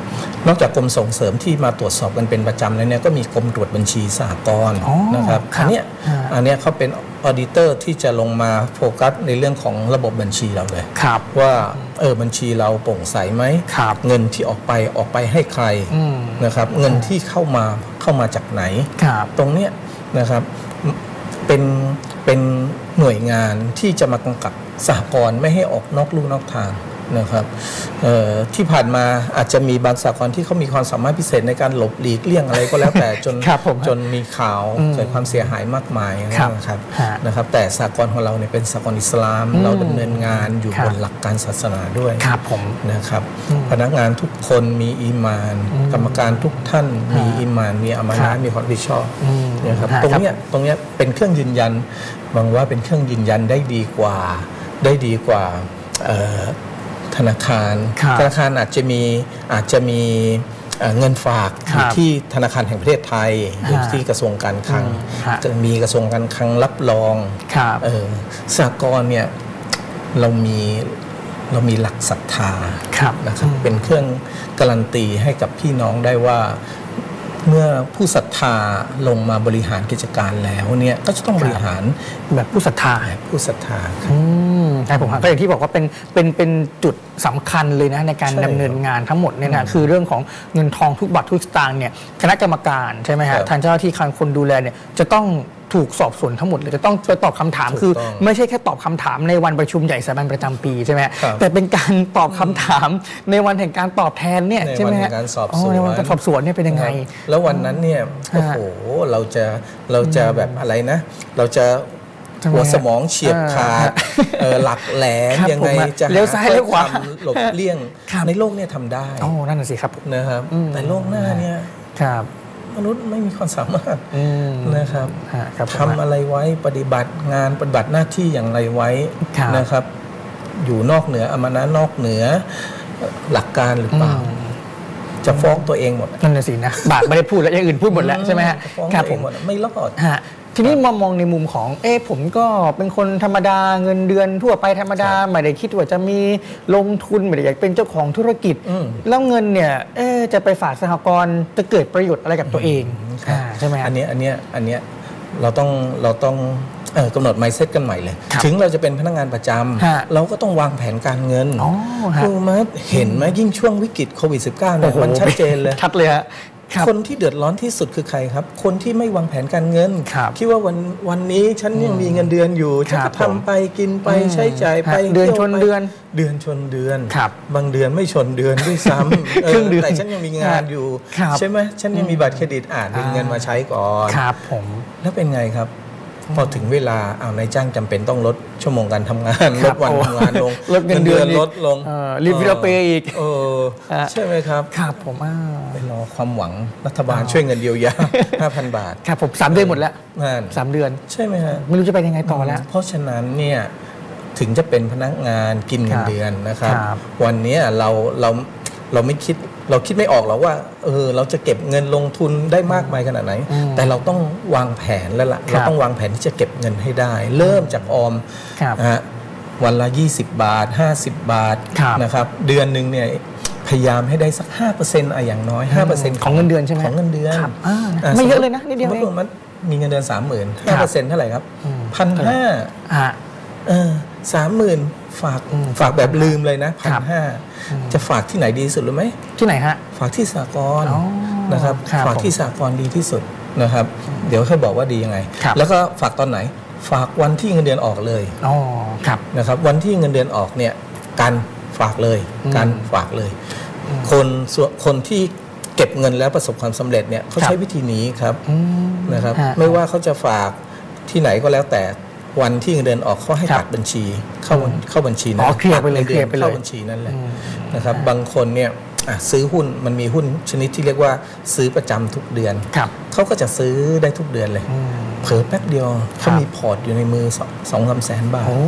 นอกจากกรมส่งเสริมที่มาตรวจสอบกันเป็นประจำแล้วเนี่ยก็มีกรมตรวจบัญชีสหกรณ์อ๋อนะครับครับอันเนี้ยฮะอันเนี้ยเขาเป็น auditor ที่จะลงมาโฟกัสในเรื่องของระบบบัญชีเราเลยครับว่าเออบัญชีเราโปร่งใสไหมครับเงินที่ออกไปออกไปให้ใครอืมนะครับเงินที่เข้ามาเข้ามาจากไหนครับตรงเนี้ยนะครับเป็นเป็นหน่วยงานที่จะมากำกับสหกรณ์ไม่ให้ออกนอกลู่นอกทาง นะครับเอ่อที่ผ่านมาอาจจะมีบางสหกรณ์ที่เขามีความสามารถพิเศษในการหลบหลีกเลี่ยงอะไรก็แล้วแต่จนครับผมจนมีข่าวอืมเกิดความเสียหายมากมายครับนะครับฮะนะครับแต่สหกรณ์ของเราเนี่ยเป็นสหกรณ์อิสลามอืมเราดำเนินงานอยู่ครับบนหลักการศาสนาด้วยครับผมนะครับอืมพนักงานทุกคนมีอีมานอืมกรรมการทุกท่านมีฮะอีมาน มีอามาครันะบมีความรับผิดชอบอืมนะครับฮะตรงเนี้ยตรงเนี้ยเป็นเครื่องยืนยันบางว่าเป็นเครื่องยืนยันได้ดีกว่าได้ดีกว่าเอ่อ ธนาคารครับธนาคารอาจจะมีอาจจะมีเอ่อเงินฝากอครับยู่ที่ธนาคารแห่งประเทศไทยอยู่ฮะที่กระทรวงการคลังอืมฮะจะมีกระทรวงการคลังรับรองครับเออสากลเนี่ยเรามีเรามีหลักศรัทธาครับนะครับอืมเป็นเครื่องการันตีให้กับพี่น้องได้ว่าเมื่อผู้ศรัทธาลงมาบริหารกิจการแล้วเนี่ยก็จะต้องบริหารแบบผู้ศรัทธาแบบผู้ศรัทธาครับอืม ใช่ผมฮะก็อย่างที่บอกว่าเป็นเป็นเป็นจุดสำคัญเลยนะในการใช่ดำเนินงานทั้งหมดเนี่ยนะคือเรื่องของเงินทองทุกบาททุกสตางค์เนี่ยคณะกรรมการใช่ไหมครัฮะบทางเจ้าหน้าที่การคนดูแลเนี่ยจะต้องถูกสอบสวนทั้งหมดเลยจะต้องไปตอบคำถามถูกคือต้องไม่ใช่แค่ตอบคำถามในวันประชุมใหญ่สามัญประจำปีใช่ไหมฮะครับแต่เป็นการตอบคำถามในวันแห่งการตอบแทนเนี่ยในใช่ไหมวันแห่ฮะงการสอบสวนในวันการสอบสวนเนี่ยเป็นยังไงนะครับแล้ววันนั้นเนี่ยโอ้โหเราจะเราจะแบบอะไรนะ เราจะทำไม หัวฮะสมองเฉียบขาดเออเออหลักแหลมครับยังไงผมอะจะเลี้ยวซ้ายเลี้ยวขวาถ้อคำหลบเลี่ยงครับในโลกเนี่ยทำได้โอ้นั่นน่ะสิครับนะครับอืมแต่โลกหน้าเนี่ยครับมนุษย์ไม่มีความสามารถอืมนะครับฮะครับผมทำอะไรไว้ปฏิบัติงานปฏิบัติหน้าที่อย่างไรไว้ครับนะครับ อยู่นอกเหนืออามานะนอกเหนือหลักการหรือเปล่าอืมจะฟ้องตัวเองหมดนั่นน่ะสินะบาทไม่ได้พูดแล้วอย่างอื่นพูดหมดแล้วใช่ไหมฮะจะฟ้องคตัรับวเอผงมหมดไม่รอดฮะ ทีนี้มามองในมุมของ เอ๊ะผมก็เป็นคนธรรมดาเงินเดือนทั่วไปธรรมดาครับไม่ได้คิดว่าจะมีลงทุนไม่ได้อยากเป็นเจ้าของธุรกิจอืมแล้วเงินเนี่ย เอ๊ะจะไปฝากสหกรณ์จะเกิดประโยชน์อะไรกับตัวเองครับอ่าใช่ไหมฮะอันเนี้ยอันเนี้ยอันเนี้ยเราต้องเราต้องเออกำหนดไมเซ็ตกันใหม่เลยครับถึงเราจะเป็นพนักงานประจฮะำเราก็ต้องวางแผนการเงินอ๋อฮะคือมาเห็นไหมยิ่งช่วงวิกฤตโควิด -19 เนี่ยโอ้โหมันชัดเจนเลยชัดเลยฮะ ครับคนที่เดือดร้อนที่สุดคือใครครับ คนที่ไม่วางแผนการเงินครับคิดว่าวันวันนี้ฉันยังมีเงินเดือนอยู่ฉันครัก็บผมทำไปกินไปอืมใช้จ่ายไปฮะเดือนที่ยวชนไปเดือนเดือนชนเดือนครับบางเดือนไม่ชนเดือนด้วยซ้ำเอครึ่องเดือนแต่ฉันยังมีงานอยู่ครับใช่ไหมฉันยังมีบัตรเครดิตอ่านดึงเงินมาใช้ก่อนครับผมแล้วเป็นไงครับ พอถึงเวลาเอาวนายจ้างจำเป็นต้องลดชั่วโมงการทำงานคลรับดวันโอ้ทำงานลงลดเงินเดือนอีกลดลงเออ leave without pay อีกเออฮะใช่ไหมครับครับผมอ่าไปรอความหวังรัฐบาลช่วยเงินเยียวยา5,000 บาทครับผมสามเดือนหมดแล้วนั่นสามเดือนใช่ไหมฮะไม่รู้จะไปยังไงต่อแล้ว เพราะฉะนั้นเนี่ยถึงจะเป็นพนักงานกินเงิครันบเดือนนะครับครับวันเนี้ยเราเราเราไม่คิด เราคิดไม่ออกหรอกว่าเออเราจะเก็บเงินลงทุนได้มากมายขนาดไหนอืมแต่เราต้องวางแผนแล้วล่ะครับเราต้องวางแผนที่จะเก็บเงินให้ได้ เริ่มจากออมครับนะฮะวันละ 20 บาท 50 บาทครับนะครับเดือนหนึ่งเนี่ยพยายามให้ได้สัก 5%อะอย่างน้อย 5%ของเงินเดือนใช่ไหมของเงินเดือนครับอ่าไม่เยอะเลยนะนิดเดียวสมเอมุงติมันมีเงินเดือนสามหมื่นครัห้าบเปอร์เซ็นต์เท่าไหร่ครับอืมพันห้าฮะเออ สามหมื่นฝากอืมฝากแบบลืมเลยนะคพันรับห้าอืมจะฝากที่ไหนดีที่สุดรู้ไหมที่ไหนฮะฝากที่สากลอ๋อนะครับครับฝากที่ผมสากลดีที่สุดนะครับ เดี๋ยวค่อยบอกว่าดียังไงครับแล้วก็ฝากตอนไหน ฝากวันที่เงินเดือนออกเลยอ๋อครับนะครับ วันที่เงินเดือนออกเนี่ยการฝากเลยอืมการฝากเลยคนส่วนคนที่เก็บเงินแล้วประสบความสำเร็จเนี่ยเขาครับใช้วิธีนี้ครับอืมนะครับฮะไม่ว่าเขาจะฝากที่ไหนก็แล้วแต่ วันที่เงินเดือนออกเขาให้ครับตัดบัญชี เข้าบัญเข้าบัญชีอ๋นั้นอเคลียร์ไปเลยตัดงินดือนเคลียร์ไปเลยเข้าบัญชีนั้นแหละอืมนะครับ บางคนเนี่ยอะซื้อหุ้นมันมีหุ้นชนิดที่เรียกว่าซื้อประจำทุกเดือนครับเขาก็จะซื้อได้ทุกเดือนเลยอืมเผลอแป๊บเดียวครัเขาบมีพอร์ตอยู่ในมือสองสองสามแสนบาทโอ้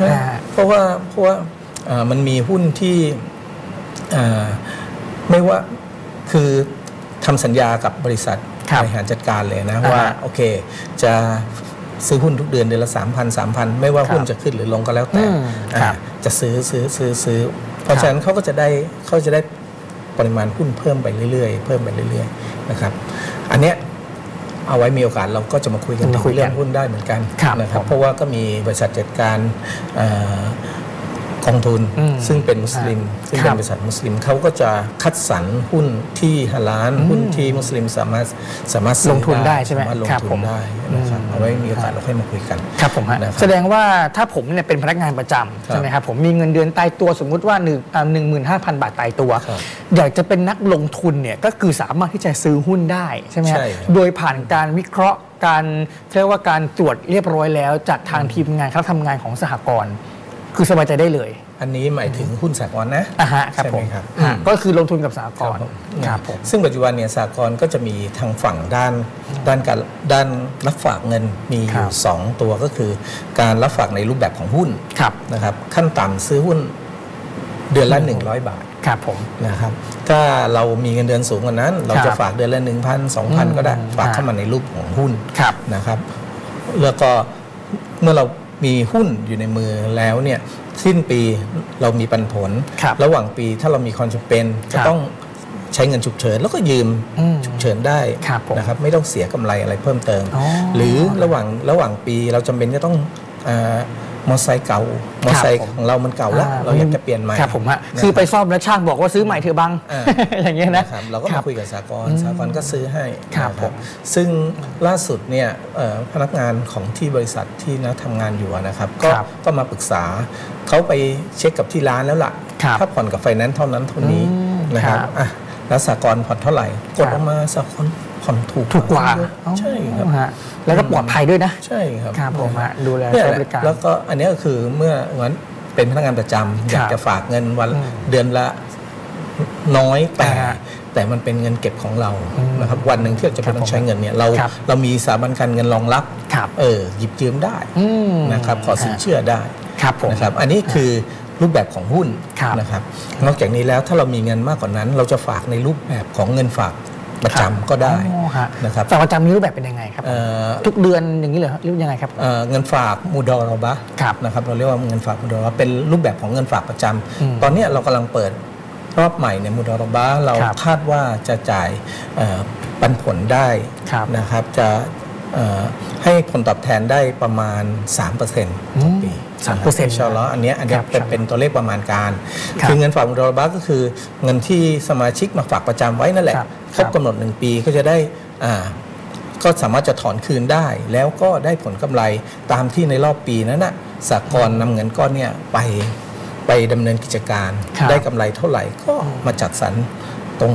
นะฮะเพราะว่าเพราะว่าอ่ามันมีหุ้นที่อ่าไม่ว่าคือทำสัญญากับบริษัทครับบริหารจัดการเลยนะอ่าฮะว่าโอเคจะ ซื้อหุ้นทุกเดือนเดือนละสามพันสามพันไม่ว่าครับหุ้นจะขึ้นหรือลงก็แล้วแต่อืมอ่าครับจะซื้อซื้อซื้อซื้อเพราะครับฉะนั้นเขาก็จะได้เขาจะได้ปริมาณหุ้นเพิ่มไปเรื่อยๆ เพิ่มไปเรื่อยๆนะครับ อันเนี้ยเอาไว้มีโอกาสเราก็จะมาคุยกันมาถึคุยงกันเรื่องหุ้นได้เหมือนกันครับนะครับผมเพราะว่าก็มีบริษัทจัดการเอ่อ กองทุนอืมซึ่งเป็นมุสลิมซึ่งคเป็รันบบริษัทมุสลิมเขาก็จะคัดสรรหุ้นที่ฮาลาลอืมหุ้นที่มุสลิมสามารถสามารถซื้อลงทุนได้ใช่ไหมสามารถลงครับทุผนมได้นะครับอืมเอาไว้มีโอกาสเราค่อยมาคุยกันครับผมฮะนะครับแสดงว่าถ้าผมเนี่ยเป็นพนักงานประจำครับใช่ไหมครับผมมีเงินเดือนตายตัวสมมุติว่าหนึ่งหนึ่งหมื่นห้าพันบาทตายตัวครับอยากจะเป็นนักลงทุนเนี่ยก็คือสามารถที่จะซื้อหุ้นได้ใช่ไหมฮะใช่ครับโดยผ่านการวิเคราะห์การเรียกว่าการตรวจเรียบร้อยแล้วจากทางทีมงานคณะทำงานของสหกรณ์ คือสบายใจได้เลย อันนี้หมายถึงหุ้นสากลนะอะฮะครับใช่ผไหมมครับฮะอืมก็คือลงทุนกับสหกรณ์ครับผม ซึ่งปัจจุบันเนี่ยสากลก็จะมีทางฝั่งด้านด้านการด้านรับฝากเงินมีอครัยู่บสองตัวก็คือ การรับฝากในรูปแบบของหุ้นครับนะครับขั้นต่ำซื้อหุ้นเดือนละ 100 บาทครับผม นะครับถ้าเรามีเงินเดือนสูงกว่านั้น เราครัจะบฝากเดือนละ 1,000อืม2,000 ก็ได้ฝากฮะเข้ามาในรูปของหุ้นครับนะครับแล้วก็เมื่อเรา มีหุ้นอยู่ในมือแล้วเนี่ยสิ้นปีเรามีปันผลครับระหว่างปีถ้าเรามีความจำเป็นคจะรับต้องใช้เงินฉุกเฉินแล้วก็ยืมอืมฉุกเฉินได้ครับผมนะครับไม่ต้องเสียกำไรอะไรเพิ่มเติมอ๋อหรือระหว่างระหว่างปีเราจำเป็นจะต้องเอ่อ มอเตอร์ไซค์เก่ามอเตอร์ไซค์ผมของเรามันเก่าแล้ว เราอยากจะเปลี่ยนใหม่ครับผมฮะนะคือไปรับซ่อมแล้วช่างบอกว่าซื้อใหม่เถอะบังอ่าอย่างเงี้ยนะนะครับเราก็คมารับคุยกับสากลอืมสากลก็ซื้อให้ครับนะผมซึ่งล่าสุดเนี่ยเอ่อพนักงานของที่บริษัทที่นะทำงานอยู่อะนะครับ ก็ครับก็มาปรึกษาเขาไปเช็คกับที่ร้านแล้วล่ะครับถ้าผ่อนกับไฟแนนซ์เท่านั้นเท่านี้อืมนะครับครับอะแล้วสากลผ่อนเท่าไหร่กดครับออกมาสากล ผ่อนถูกถูกกว่าเยอะใช่ครับอ๋อฮะแล้วก็ปลอดภัยด้วยนะ ใช่ครับครับผมฮะดูแลเนี่ยใช้แหบละริการแล้วก็อันนี้ก็คือเมื่องั้นเป็นพนักงานประจำอยากจะฝากเงินวันอืมเดือนละน้อยแต่อ่าฮะแต่มันเป็นเงินเก็บของเราอืมนะครับวันหนึ่งที่เราจะไปครับต้องใช้เงินเนี่ยเราครับเรามีสถาบันการเงินรองรับครับเออหยิบยืมได้อืมนะครับขอสินเชื่อได้ครับผมนะครับอันนี้คือรูปแบบของหุ้นครับนะครับ นอกจากนี้แล้วถ้าเรามีเงินมากกว่านั้น เราจะฝากในรูปแบบของเงินฝาก ประจำก็ได้อ๋อฮะนะครับฝากประจำนี้รูปแบบเป็นยังไงครับเอ่อทุกเดือนอย่างนี้เหรอหรือยังไงครับเอ่อเงินฝากมูดอรบะครับนะครับเราเรียกว่าเงินฝากมูดอรบะเป็นรูปแบบของเงินฝากประจำอืมตอนเนี้ยเรากำลังเปิดรอบใหม่ในมูดอรบะเราครับคาดว่าจะจ่ายเอ่อปันผลได้ครับนะครับจะเอ่อ ให้ผลตอบแทนได้ประมาณ 3%ต่อปีสามเปอร์เซ็นต์ชาล้ออันเนี้ยอันเนี้ยครับเป็นเป็นตัวเลขประมาณการครับคือเงินฝากมูดอรบะก็คือเงินที่สมาชิกมาฝากประจำไว้นั่นแหละครับครบกำหนดหนึ่งปีก็จะได้อ่าก็สามารถจะถอนคืนได้ แล้วก็ได้ผลกำไรตามที่ในรอบปีนั้นนะสากลนำเงินก้อนเนี่ยไปไปดำเนินกิจการครับได้กำไรเท่าไหร่ก็มาจัดสรรตรง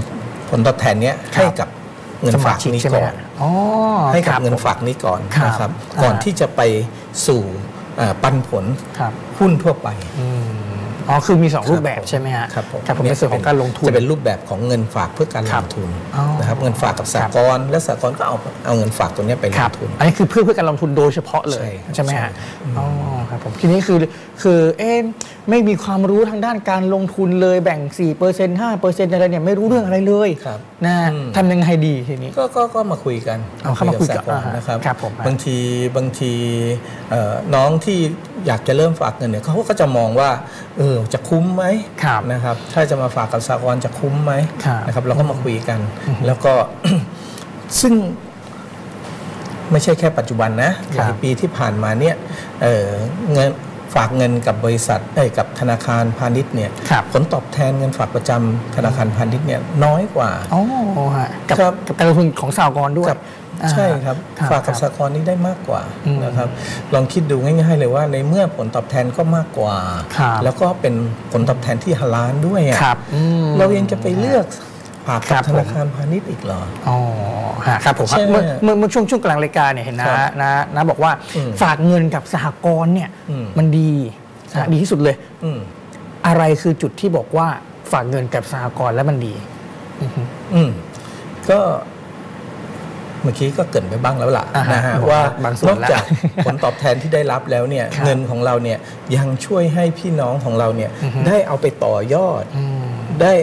ผลตอบแทนเนี้ยครับให้กับ เงินฝากนี้ใช่ไหมก่อฮะนอ๋อให้กับครับเงินผมฝากนี้ก่อนครับนะครับอ่าก่อนที่จะไปสู่อ่าปันผลครับหุ้นทั่วไปอืมอ๋อ คือมี 2 รูปแบบผมใช่ไหมฮะครับผมครับผมในส่วนของการลงทุน จะเป็นรูปแบบของเงินฝากเพื่อการคลรับงทุนอ๋อนะครับเงินฝากกับสากลและสากลก็เอาเอาเงินฝากตัวเนี้ยไปลครังบทุน อันนี้คือเพื่อเพื่อการลงทุนโดยเฉพาะเลยใช่ครับใช่ไหมฮะใช่อ๋อ ครับผมทีนี้คือคือเอ๊ะไม่มีความรู้ทางด้านการลงทุนเลยแบ่ง 4% 5%อะไรเนี่ยไม่รู้เรื่องอะไรเลยครับนะอืมทำยังไงดีทีนี้ก็ก็ก็มาคุยกันเอาเข้ามาคุยกับสากลนะครับครับผมบางทีบางทีเอ่อน้องที่อยากจะเริ่มฝากเงินเนี่ยเขาก็จะมองว่าเออจะคุ้มไหมครับนะครับถ้าจะมาฝากกับสากลจะคุ้มไหมครับนะครับเราก็มาคุยกัน แล้วก็ซึ่ง ไม่ใช่แค่ปัจจุบันนะคหรับลายปีที่ผ่านมาเนี่ยเอ่อเงินฝากเงินกับบริษัทเอ้ยกับธนาคารพาณิชย์เนี่ยครับผลตอบแทนเงินฝากประจำธนาคารพาณิชย์เนี่ยน้อยกว่าอ๋อฮะกับครับกับการลงทุนของสหกรณ์ด้วยกับอ่าใช่ครับครับ ฝากกับคสรับหกรณ์นี้ได้มากกว่าอืมนะครับ ลองคิดดูง่ายๆเลยว่าในเมื่อผลตอบแทนก็มากกว่าครับแล้วก็เป็นผลตอบแทนที่ฮาลาลด้วยอะครับอืมเรายังจะไปเลือก ฝากครักับบธนาผมคารพาณิชย์อีกเหรออ๋อฮะครับผมครับใช่ไหมเมื่อเมื่อเมื่อช่วงช่วงกลางรายการเนี่ยเห็นนะครับนะนะบอกว่าอืมฝากเงินกับสหกรณ์เนี่ยอืมมันดีนะครัฮะบดีที่สุดเลยอืมอะไรคือจุดที่บอกว่าฝากเงินกับสหกรณ์แล้วมันดี อือฮึอืมก็เมื่อกี้ก็เกรินไปบ้างแล้วล่ะอ่าฮะนะฮะบอกว่าบางส่วนนอกจากแล้วผลตอบแทนที่ได้รับแล้วเนี่ยครับเงินของเราเนี่ยยังช่วยให้พี่น้องของเราเนี่ยอือฮึได้เอาไปต่อยอดอืมได้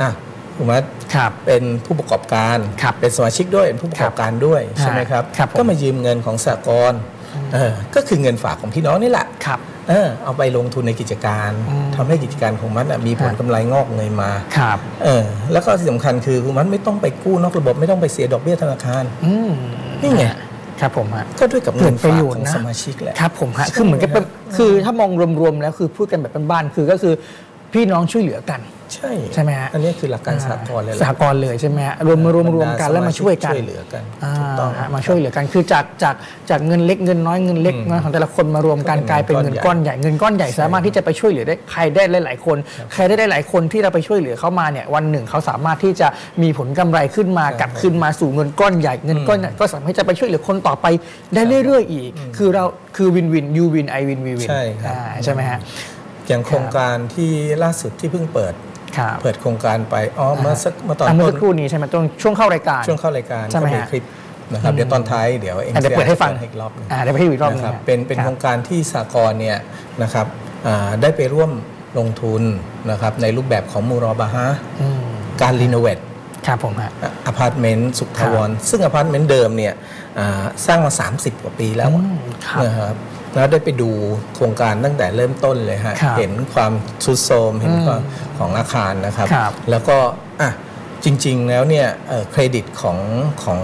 อะ ถูกไหมครับเป็นผู้ประกอบการครับเป็นสมาชิกด้วยเป็นผู้ประกอบการด้วยใช่ไหมครับครับผมก็มายืมเงินของสหกรณ์เออก็คือเงินฝากของพี่น้องนี่แหละครับเออเอาไปลงทุนในกิจการอืมทำให้กิจการของมันน่ะมีผลครับกำไรงอกเงยมาครับเออแล้วก็ที่สำคัญคือคุณมันไม่ต้องไปกู้นอกระบบไม่ต้องไปเสียดอกเบี้ยธนาคารอืมนี่ไงครับผมฮะก็ด้วยกับเงินเกิดประฝากโยชน์ของนะสมาชิกแหละครับผมฮะใช่คือเหมือนกับเป็นครับคือถ้ามองรวมๆแล้วคือพูดกันแบบบ้านๆคือก็คือ พี่น้องช่วยเหลือกัน ใช่ใช่ไหมฮะอันนี้คือหลักการสากลเลยแหสละหกรณ์เลยใช่ไหมฮะรวมมารวมรวมกันแล้วมาช่วยกันช่วยเหลือกันอ่าถูกต้องฮะมาช่วยเหลือกันคือจากจากจากเงินเล็กเงินน้อยเงินเล็กอืมน้อยของแต่ละคนมารวมกันก็เป็นกลายเป็นเงินเงินก้ก้ออนนใหใหญ่ญ่เงินก้อนใหญ่สามารถที่จะไปช่วยเหลือได้ใครได้หลาย ๆ คน ใครได้ได้หลายคนที่เราไปช่วยเหลือเขามาเนี่ยวันหนึ่งเขาสามารถที่จะมีผลกำไรขึ้นมากลับขึ้นมาสู่เงินก้อนใหญ่เงินก้อนใหญ่ก็สามารถที่จะไปช่วยเหลือคนต่อไปได้เรื่อย ๆ อีก คือเราคือวินวินยูวินไอวินวีวินใช่ครับใช่ไหมฮะ อย่างโครงการที่ล่าสุดที่เพิ่งเปิดครับเปิดโครงการไปอ๋อเมื่อสักเมื่อตอนอะเมื่อต้สันกครู่นี้ใช่ไหมตรงช่วงเข้ารายการช่วงเข้ารายการใช่ไหมก็มีฮะคลิปนะครับเดี๋ยวตอนท้ายเดี๋ยวเอ็อะเดี๋ยวเปิดให้ฟังอีกรอบหนึงอ่าเดี๋ยวไปให้ดูอีกรอบหนึงนะครับฮะเป็นเป็นคโครัรบงการที่สากลเนี่ยนะครับอ่าได้ไปร่วมลงทุนนะครับในรูปแบบของมูรอบาฮะอืมการ renovate ครับผมฮะอพาร์ตเมนต์สุขทาวรซึ่งอพาร์ตเมนต์เดิมเนี่ยอ่าสร้างมา 30 กว่าปีแล้วอืมครับนะครับ แล้วได้ไปดูโครงการตั้งแต่เริ่มต้นเลยฮะครับเห็นความทรุดโทรมเห็นอืมความของอาคารนะครับครับ แล้วก็อะจริง ๆ แล้วเนี่ยเอ่อเครดิตของของ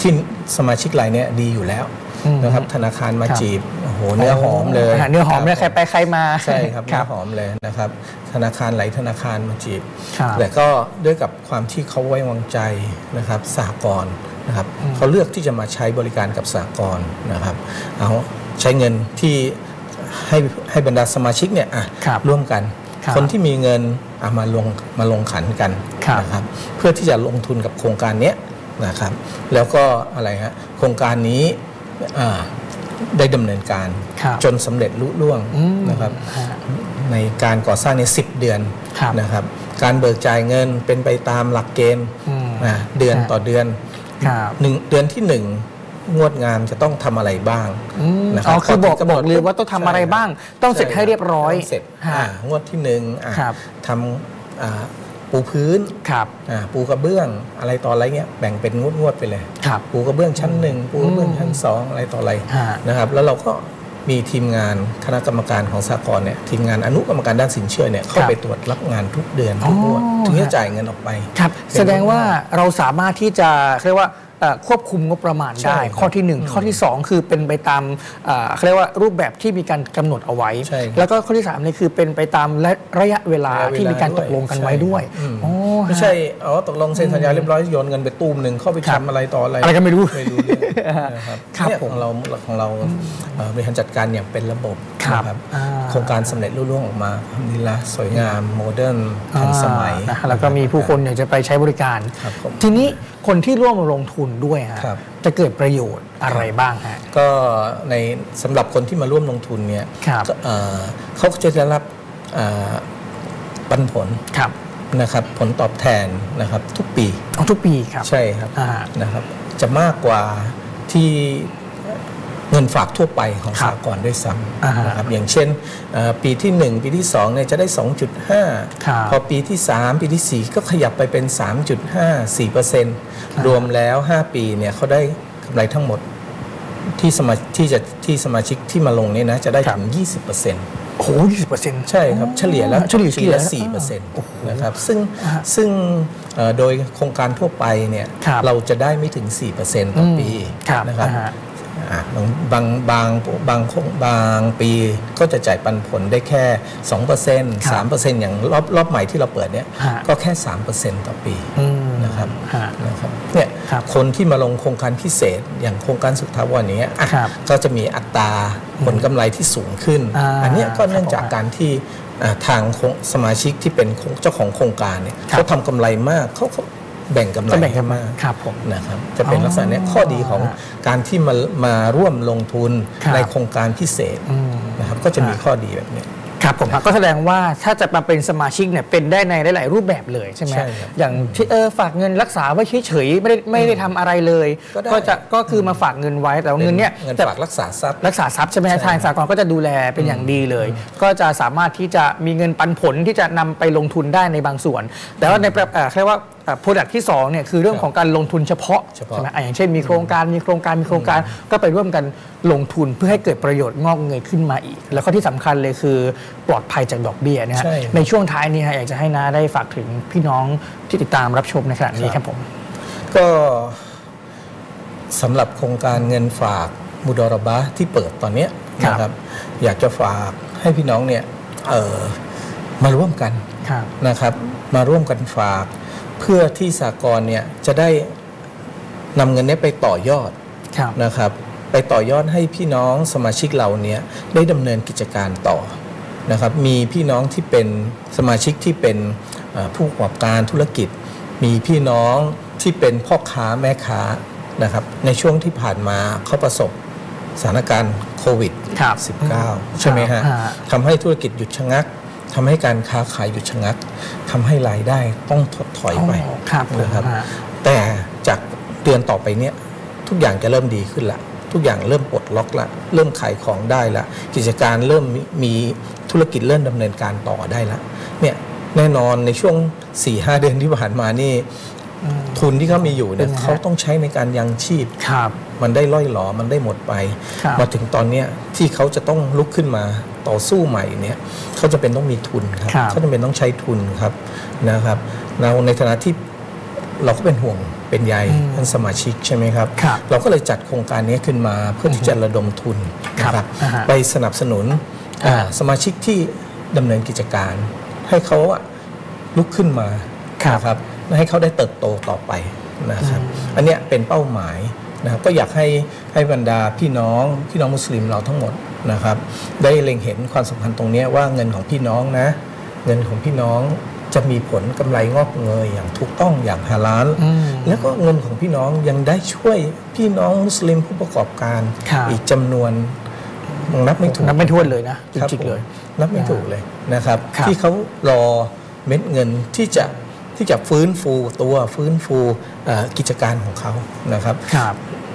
ที่สมาชิกรายเนี้ดีอยู่แล้วอืมนะครับธนาคารมาครับจีบโอ้โหเนื้อหอมเลยาเนื้อหอมเนี่ยใครไปใครมาใช่ครับคเนื้รัอบหอมเลยนะครับ ธนาคารหลายธนาคารมาจีบครับแต่ก็ด้วยกับความที่เขาไว้วางใจนะครับสหกรณ์นะครับอืมเขาเลือกที่จะมาใช้บริการกับสหกรณ์นะครับเอา ใช้เงินที่ให้ให้บรรดาสมาชิกเนี่ยอะครับร่วมกันครับคนที่มีเงินอะมาลงมาลงขันกันครับนะครับเพื่อที่จะลงทุนกับโครงการเนี้ยนะครับแล้วก็อะไรฮะโครงการนี้อ่าได้ดำเนินการครับจนสำเร็จลุล่วงอืมนะครับฮะในการก่อสร้างในสิเดือนครับนะครับการเบิกจ่ายเงินเป็นไปตามหลักเกณฑ์อืมนะเดือนฮะต่อเดือนครับหนึ่งเดือนที่หนึ่ งงวดงานจะต้องทำอะไรบ้างอืมนะคอ๋รัอคือบอกพถึงำหนบดอกเลยว่าต้องทำอะไรบ้าง ต้องเสร็จให้เรียบร้อยต้องเสร็จฮะอ่างวดที่หนึ่งอะครับทำอ่าปูพื้นครับอ่าปูกระเบื้องอะไรต่ออะไรเงี้ยแบ่งเป็นงวดงวดๆไปเลยครับปูกระเบื้องชั้นหนึ่งปูกระเบื้องอืมชั้นสองอะไรต่ออะไรฮะนะครับ แล้วเราก็มีทีมงานคณะกรรมการของสากลเนี่ยทีมงานอนุกรรมการด้านสินเชื่อเนี่ยเข้าครับไปตรวจรับงานทุกเดือนทุกงวดอ๋อถึงจะฮะจ่ายเงินออกไปครับเป็นแสดงว่าเราสามารถที่จะเรียกว่าเอ่อ ควบคุมงบประมาณใช่ได้ครับข้อที่หนึ่งข้อที่สองคือเป็นไปตามเอ่อเขาเรียกว่ารูปแบบที่มีการกำหนดเอาไว้ใช่ครับแล้วก็ข้อที่สามเนี่ยคือเป็นไปตามระระยะเวลาระยะเวลที่มีการตกลงกันไว้ด้วยอืมอ๋อไม่ฮะใช่อ๋อตกลงเซ็นสัญญาเรียบร้อยโยนเงินไปตู้มหนึ่งเข้าไปครับทำอะไรต่ออะไรอะไรก็ไม่รู้ไม่รู้เรื่องนะครับครับเนี่ยผมของเราของเราเอ่อบริหารจัดการอย่างเป็นระบบครับนะอ่าโครงการสำเร็จรุ่ร่วงออกมาทำดีละสวยงามโมเดิร์นทันสมัยอ่านะแล้วก็มีผู้คนอยากจะไปใช้บริการครับผมทีนี้คนที่ร่วมลงทุนด้วยฮะครับจะเกิดประโยชน์อะไรบ้างฮะก็ในสำหรับคนที่มาร่วมลงทุนเนี่ยครับก็เอ่อเขาก็จะได้รับเอ่อปันผลครับนะครับผลตอบแทนนะครับทุกปีเอาทุกปีครับใช่ครับอ่านะครับจะมากกว่าที่ เงินฝากทั่วไปของครัสาบกลด้วยซ้อ่าฮะำนะครับอย่างเช่นเอ่อปีที่ 1 ปีที่2เนี่ยจะได้ครับ2.5 พอปีที่ 3 ปีที่ 4 ก็ขยับไปเป็น 3.5 4%รวมแล้ว 5 ปีเนี่ยเขาได้กำไรทั้งหมดที่สมาที่จะที่สมาชิกที่มาลงเนี่ยนะจะได้ถึง 20%โอ้โหยี่สิบเปอร์เซ็นต์ใช่ครับ เฉลี่ยแล้วเฉลี่ยปีละเฉลี่ยสี่เปอร์เซ็นต์นะครับ ซึ่งอ่าซึ่งเอ่อโดยโครงการทั่วไปเนี่ยครับเราจะได้ไม่ถึง4%ต่อปีครับนะครับอ่าฮะอะบาง บางบางบางบางปีก็จะจ่ายปันผลได้แค่2%ครับ3%อย่างรอบรอบใหม่ที่เราเปิดเนี่ยฮะก็แค่ 3%ต่อปีอืมนะครับฮะนะครับเนี่ยครับคนที่มาลงโครงการพิเศษอย่างโครงการสุขทาวรอย่างเงี้ยอะครับก็จะมีอัตราผลกำไรที่สูงขึ้นอ่าอันเนี้ยก็เนื่องจากครับผมการที่อ่าทางโครงสมาชิกที่เป็นเจ้าของโครงการเนี่ยครับเขาทำกำไรมากเขาเขา แบ่งกำไรก็แบ่งกันให้มากครับผมนะครับจะเป็นอ๋อลักษณะเนี้ยข้อดีของการที่มามาร่วมลงทุนครับในโครงการพิเศษอืมนะครับก็จะมีครับข้อดีแบบเนี้ยครับผมก็แสดงว่าถ้าจะมาเป็นสมาชิกเนี่ยเป็นได้ในหลาย ๆ รูปแบบเลยใช่ไหมใช่ครับอย่างที่เออฝากเงินรักษาไว้เฉย ๆ ไม่ได้ไม่ได้ทำอะไรเลย ก็ได้จะก็คือมาฝากเงินไว้แต่ว่าเงินเนี่ยเงินจะฝากรักษาทรัพย์รักษาทรัพย์ใช่ไหมฮะใช่ทางสากลก็จะดูแลเป็นอย่างดีเลย ก็จะสามารถที่จะมีเงินปันผลที่จะนำไปลงทุนได้ในบางส่วน แต่ว่าในประเอ่อเรียกว่า โปรดักที่2เนี่ยคือเรื่องของการลงทุนเฉพาะเฉพาะใช่ไหมอะอย่างเช่นมีโครงการมีโครงการมีโครงการก็ไปร่วมกันลงทุนเพื่อให้เกิดประโยชน์งอกเงยขึ้นมาอีก แล้วก็ที่สำคัญเลยคือปลอดภัยจากดอกเบี้ยนะฮะใช่ในช่วงท้ายนี้ฮะอยากจะให้น้าได้ฝากถึงพี่น้องที่ติดตามรับชมในขณะนี้ครับผม ก็สำหรับโครงการเงินฝากมุดอรบะที่เปิดตอนเนี้ยครับนะครับอยากจะฝากให้พี่น้องเนี่ยเอ่อมาร่วมกันครับนะครับ มาร่วมกันฝาก เพื่อที่สากลเนี่ยจะได้นำเงินเนี้ไปต่อยอดครับนะครับไปต่อยอดให้พี่น้องสมาชิกเราเนี่ยได้ดำเนินกิจการต่อนะครับมีพี่น้องที่เป็นสมาชิกที่เป็นเอ่อผู้ประกอบการธุรกิจ มีพี่น้องที่เป็นพ่อค้าแม่ค้านะครับในช่วงที่ผ่านมาเขาประสบสถานการณ์โควิดครับ19 ใช่ไหมฮะฮะทำให้ธุรกิจหยุดชะงัก ทำให้การค้าขายหยุดชะงักทำให้รายได้ต้องถดถอยไปอ๋อครับผมนะครับฮะแต่จากเดือนต่อไปเนี้ยทุกอย่างจะเริ่มดีขึ้นละทุกอย่างเริ่มปลดล็อกละเริ่มขายของได้ละกิจการเริ่มมีมีธุรกิจเริ่มดำเนินการต่อได้ละเนี่ยแน่นอนในช่วง4-5เดือนที่ผ่านมานี่ ทุนที่เขามีอยู่เนี่ยเป็นไงฮะเขาต้องใช้ในการยังชีพครับมันได้ล่อยหลอมันได้หมดไปครับมาถึงตอนเนี้ยที่เขาจะต้องลุกขึ้นมาต่อสู้ใหม่เนี่ยเขาจะเป็นต้องมีทุนครับครับเขาจะเป็นต้องใช้ทุนครับนะครับเราในฐานะที่เราก็เป็นห่วงเป็นใยท่านสมาชิกใช่ไหมครับครับเราก็เลยจัดโครงการนี้ขึ้นมาเพื่อที่จะระดมทุนครับนะครับอ่าฮะไปสนับสนุนอ่าอ่าสมาชิกที่ดำเนินกิจการ ให้เขาอะลุกขึ้นมาครับนะครับและ ให้เขาได้เติบโตต่อไปนะครับอันเนี้ยเป็นเป้าหมายนะครับก็อยากให้ให้บรรดาพี่น้องพี่น้องมุสลิมเราทั้งหมดนะครับ ได้เล็งเห็นความสำคัญตรงเนี้ยว่าเงินของพี่น้องนะ เงินของพี่น้องจะมีผลกำไรงอกเงยอย่างถูกต้องอย่างฮาลาลอืมแล้วก็เงินของพี่น้องยังได้ช่วยพี่น้องมุสลิมผู้ประกอบการครับอีกจำนวนนับไม่ถูกนับไม่ถ้วนเลยนะจครับริงๆเลยผมนับไม่ถูกเลยนะครับครับ ที่เขารอเม็ดเงินที่จะ ที่จะฟื้นฟูตัวฟื้นฟูเอ่อกิจการของเขานะครับครับ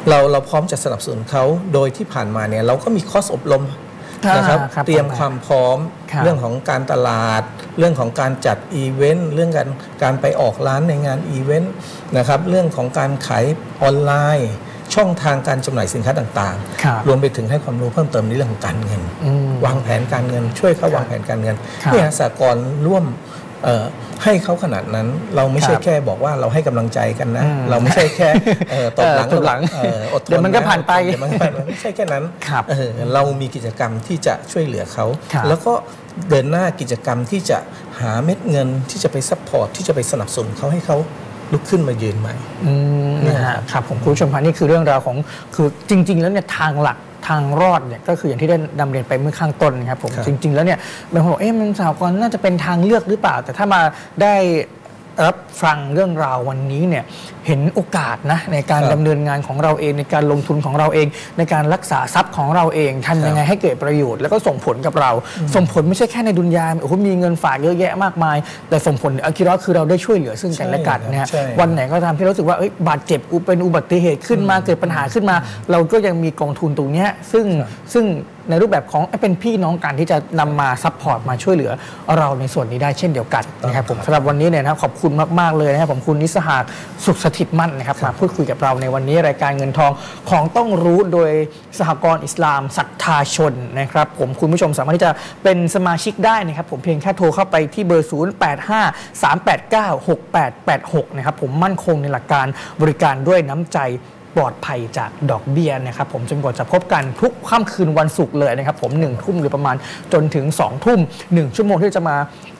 เราเราพร้อมจะสนับสนุนเขาโดยที่ผ่านมาเนี่ยเราก็มีคอร์สอบรมนะครับอ่าครับเตรียมความพร้อมครับเรื่องของการตลาด เรื่องของการจัดอีเวนต์เรื่องการการไปออกร้านในงานอีเวนต์นะครับเรื่องของการขายออนไลน์ ช่องทางการจำหน่ายสินค้าต่างครับๆรวมไปถึงให้ความรู้เพิ่มเติมในเรื่องของการเงินอืมวางแผนการเงิน ช่วยเขาวางแผนการเงินครับเนี่ยสากลร่วมเอ่อ ให้เขาขนาดนั้นเราไม่ใช่ครับแค่บอกว่าเราให้กำลังใจกันนะอืมเราไม่ใช่แค่เอ่อตบหลังเออตบหลังเอ่ออดทนเดี๋ยวมันก็ผ่านไปเดี๋ยวมันก็ผ่านไปไม่ใช่แค่นั้นครับเออเรามีกิจกรรมที่จะช่วยเหลือเขาครับแล้วก็เดินหน้ากิจกรรมที่จะหาเม็ดเงินที่จะไป support ที่จะไปสนับสนุนเขาให้เขาลุกขึ้นมายืนใหม่อืมนะฮะครับผมคุณผู้ชมพันนี่คือเรื่องราวของคือจริง ๆ แล้วเนี่ยทางหลัก ทางรอดเนี่ยก็คืออย่างที่ได้นำเรียนไปเมื่อข้างต้นนะครับผมครับจริง ๆ แล้วเนี่ยบางคนบอกเอ๊ะมันสาวกรน่าจะเป็นทางเลือกหรือเปล่า แต่ถ้ามาได้ รับฟังเรื่องราววันนี้เนี่ยเห็นโอกาสนะในการครับดำเนินงานของเราเองในการลงทุนของเราเอง ในการรักษาทรัพย์ของเราเองทำยังไงให้เกิดประโยชน์ แล้วก็ส่งผลกับเรา ส่งผลไม่ใช่แค่ในดุนยาโอ้โหมีเงินฝากเยอะแยะมากมาย แต่ส่งผลอาคิเราะห์คือเราได้ช่วยเหลือซึ่งกันและกันนะฮะใช่ครับวันไหนก็ตามที่รู้สึกว่าเอ้ยบาดเจ็บอุเป็นอุบัติเหตุขึ้นมาเกิดปัญหาขึ้นมา เราก็ยังมีกองทุนตรงเนี้ยซึ่งซึ่ง ในรูปแบบของเป็นพี่น้องกันที่จะนำมา support มาช่วยเหลือเราในส่วนนี้ได้เช่นเดียวกันนะครับผมสำหรับวันนี้เนี่ยนะครับขอบคุณมาก ๆ เลยนะครับผมคุณนิสหาสุขสถิตมั่นนะครับมาพูดคุยกับเราในวันนี้รายการเงินทองของต้องรู้โดยสหกรณ์อิสลามศรัทธาชนนะครับผมคุณผู้ชมสามารถที่จะเป็นสมาชิกได้นะครับผมเพียงแค่โทรเข้าไปที่เบอร์ 085 389 6886 นะครับผมมั่นคงในหลักการบริการด้วยน้ำใจ ปลอดภัยจากดอกเบี้ยนะครับผมจนกว่าจะพบกันทุกค่ำคืนวันศุกร์เลยนะครับผมหนึ่งทุ่มหรือประมาณจนถึง2องทุ่มหนึ่งชั่วโมงที่จะมา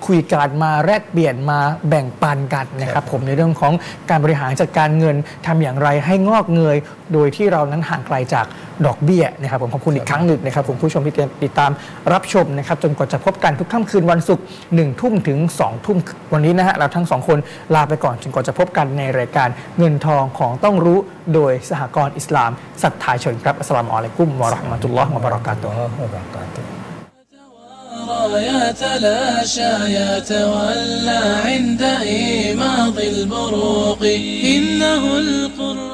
คุยกันมาแลกเปลี่ยนมาแบ่งปันกันนะครับผมในเรื่องของการบริหารจัดการเงินทำอย่างไรให้งอกเงย โดยที่เรานั้นห่างไกลจากดอกเบี้ยนะครับผมขอบคุณอีกครั้งหนึ่งนะครับผมผู้ชมที่ติดตามรับชมนะครับจนกว่าจะพบกันทุกค่ำคืนวันศุกร์หนึ่งทุ่มถึง2องทุ่มวันนี้นะฮะเราทั้งสองคนลาไปก่อนจนกว่าจะพบกันในรายการเงินทองของต้องรู้โดยสหกรณ์อิสลามศรัทธาชนครับอัสสลามุอะลัยกุมวะเราะห์มะตุลลอฮ์วะบะเราะกาตุฮ์ يتلاشى يتولى عند إيماض البروق إنه القرآن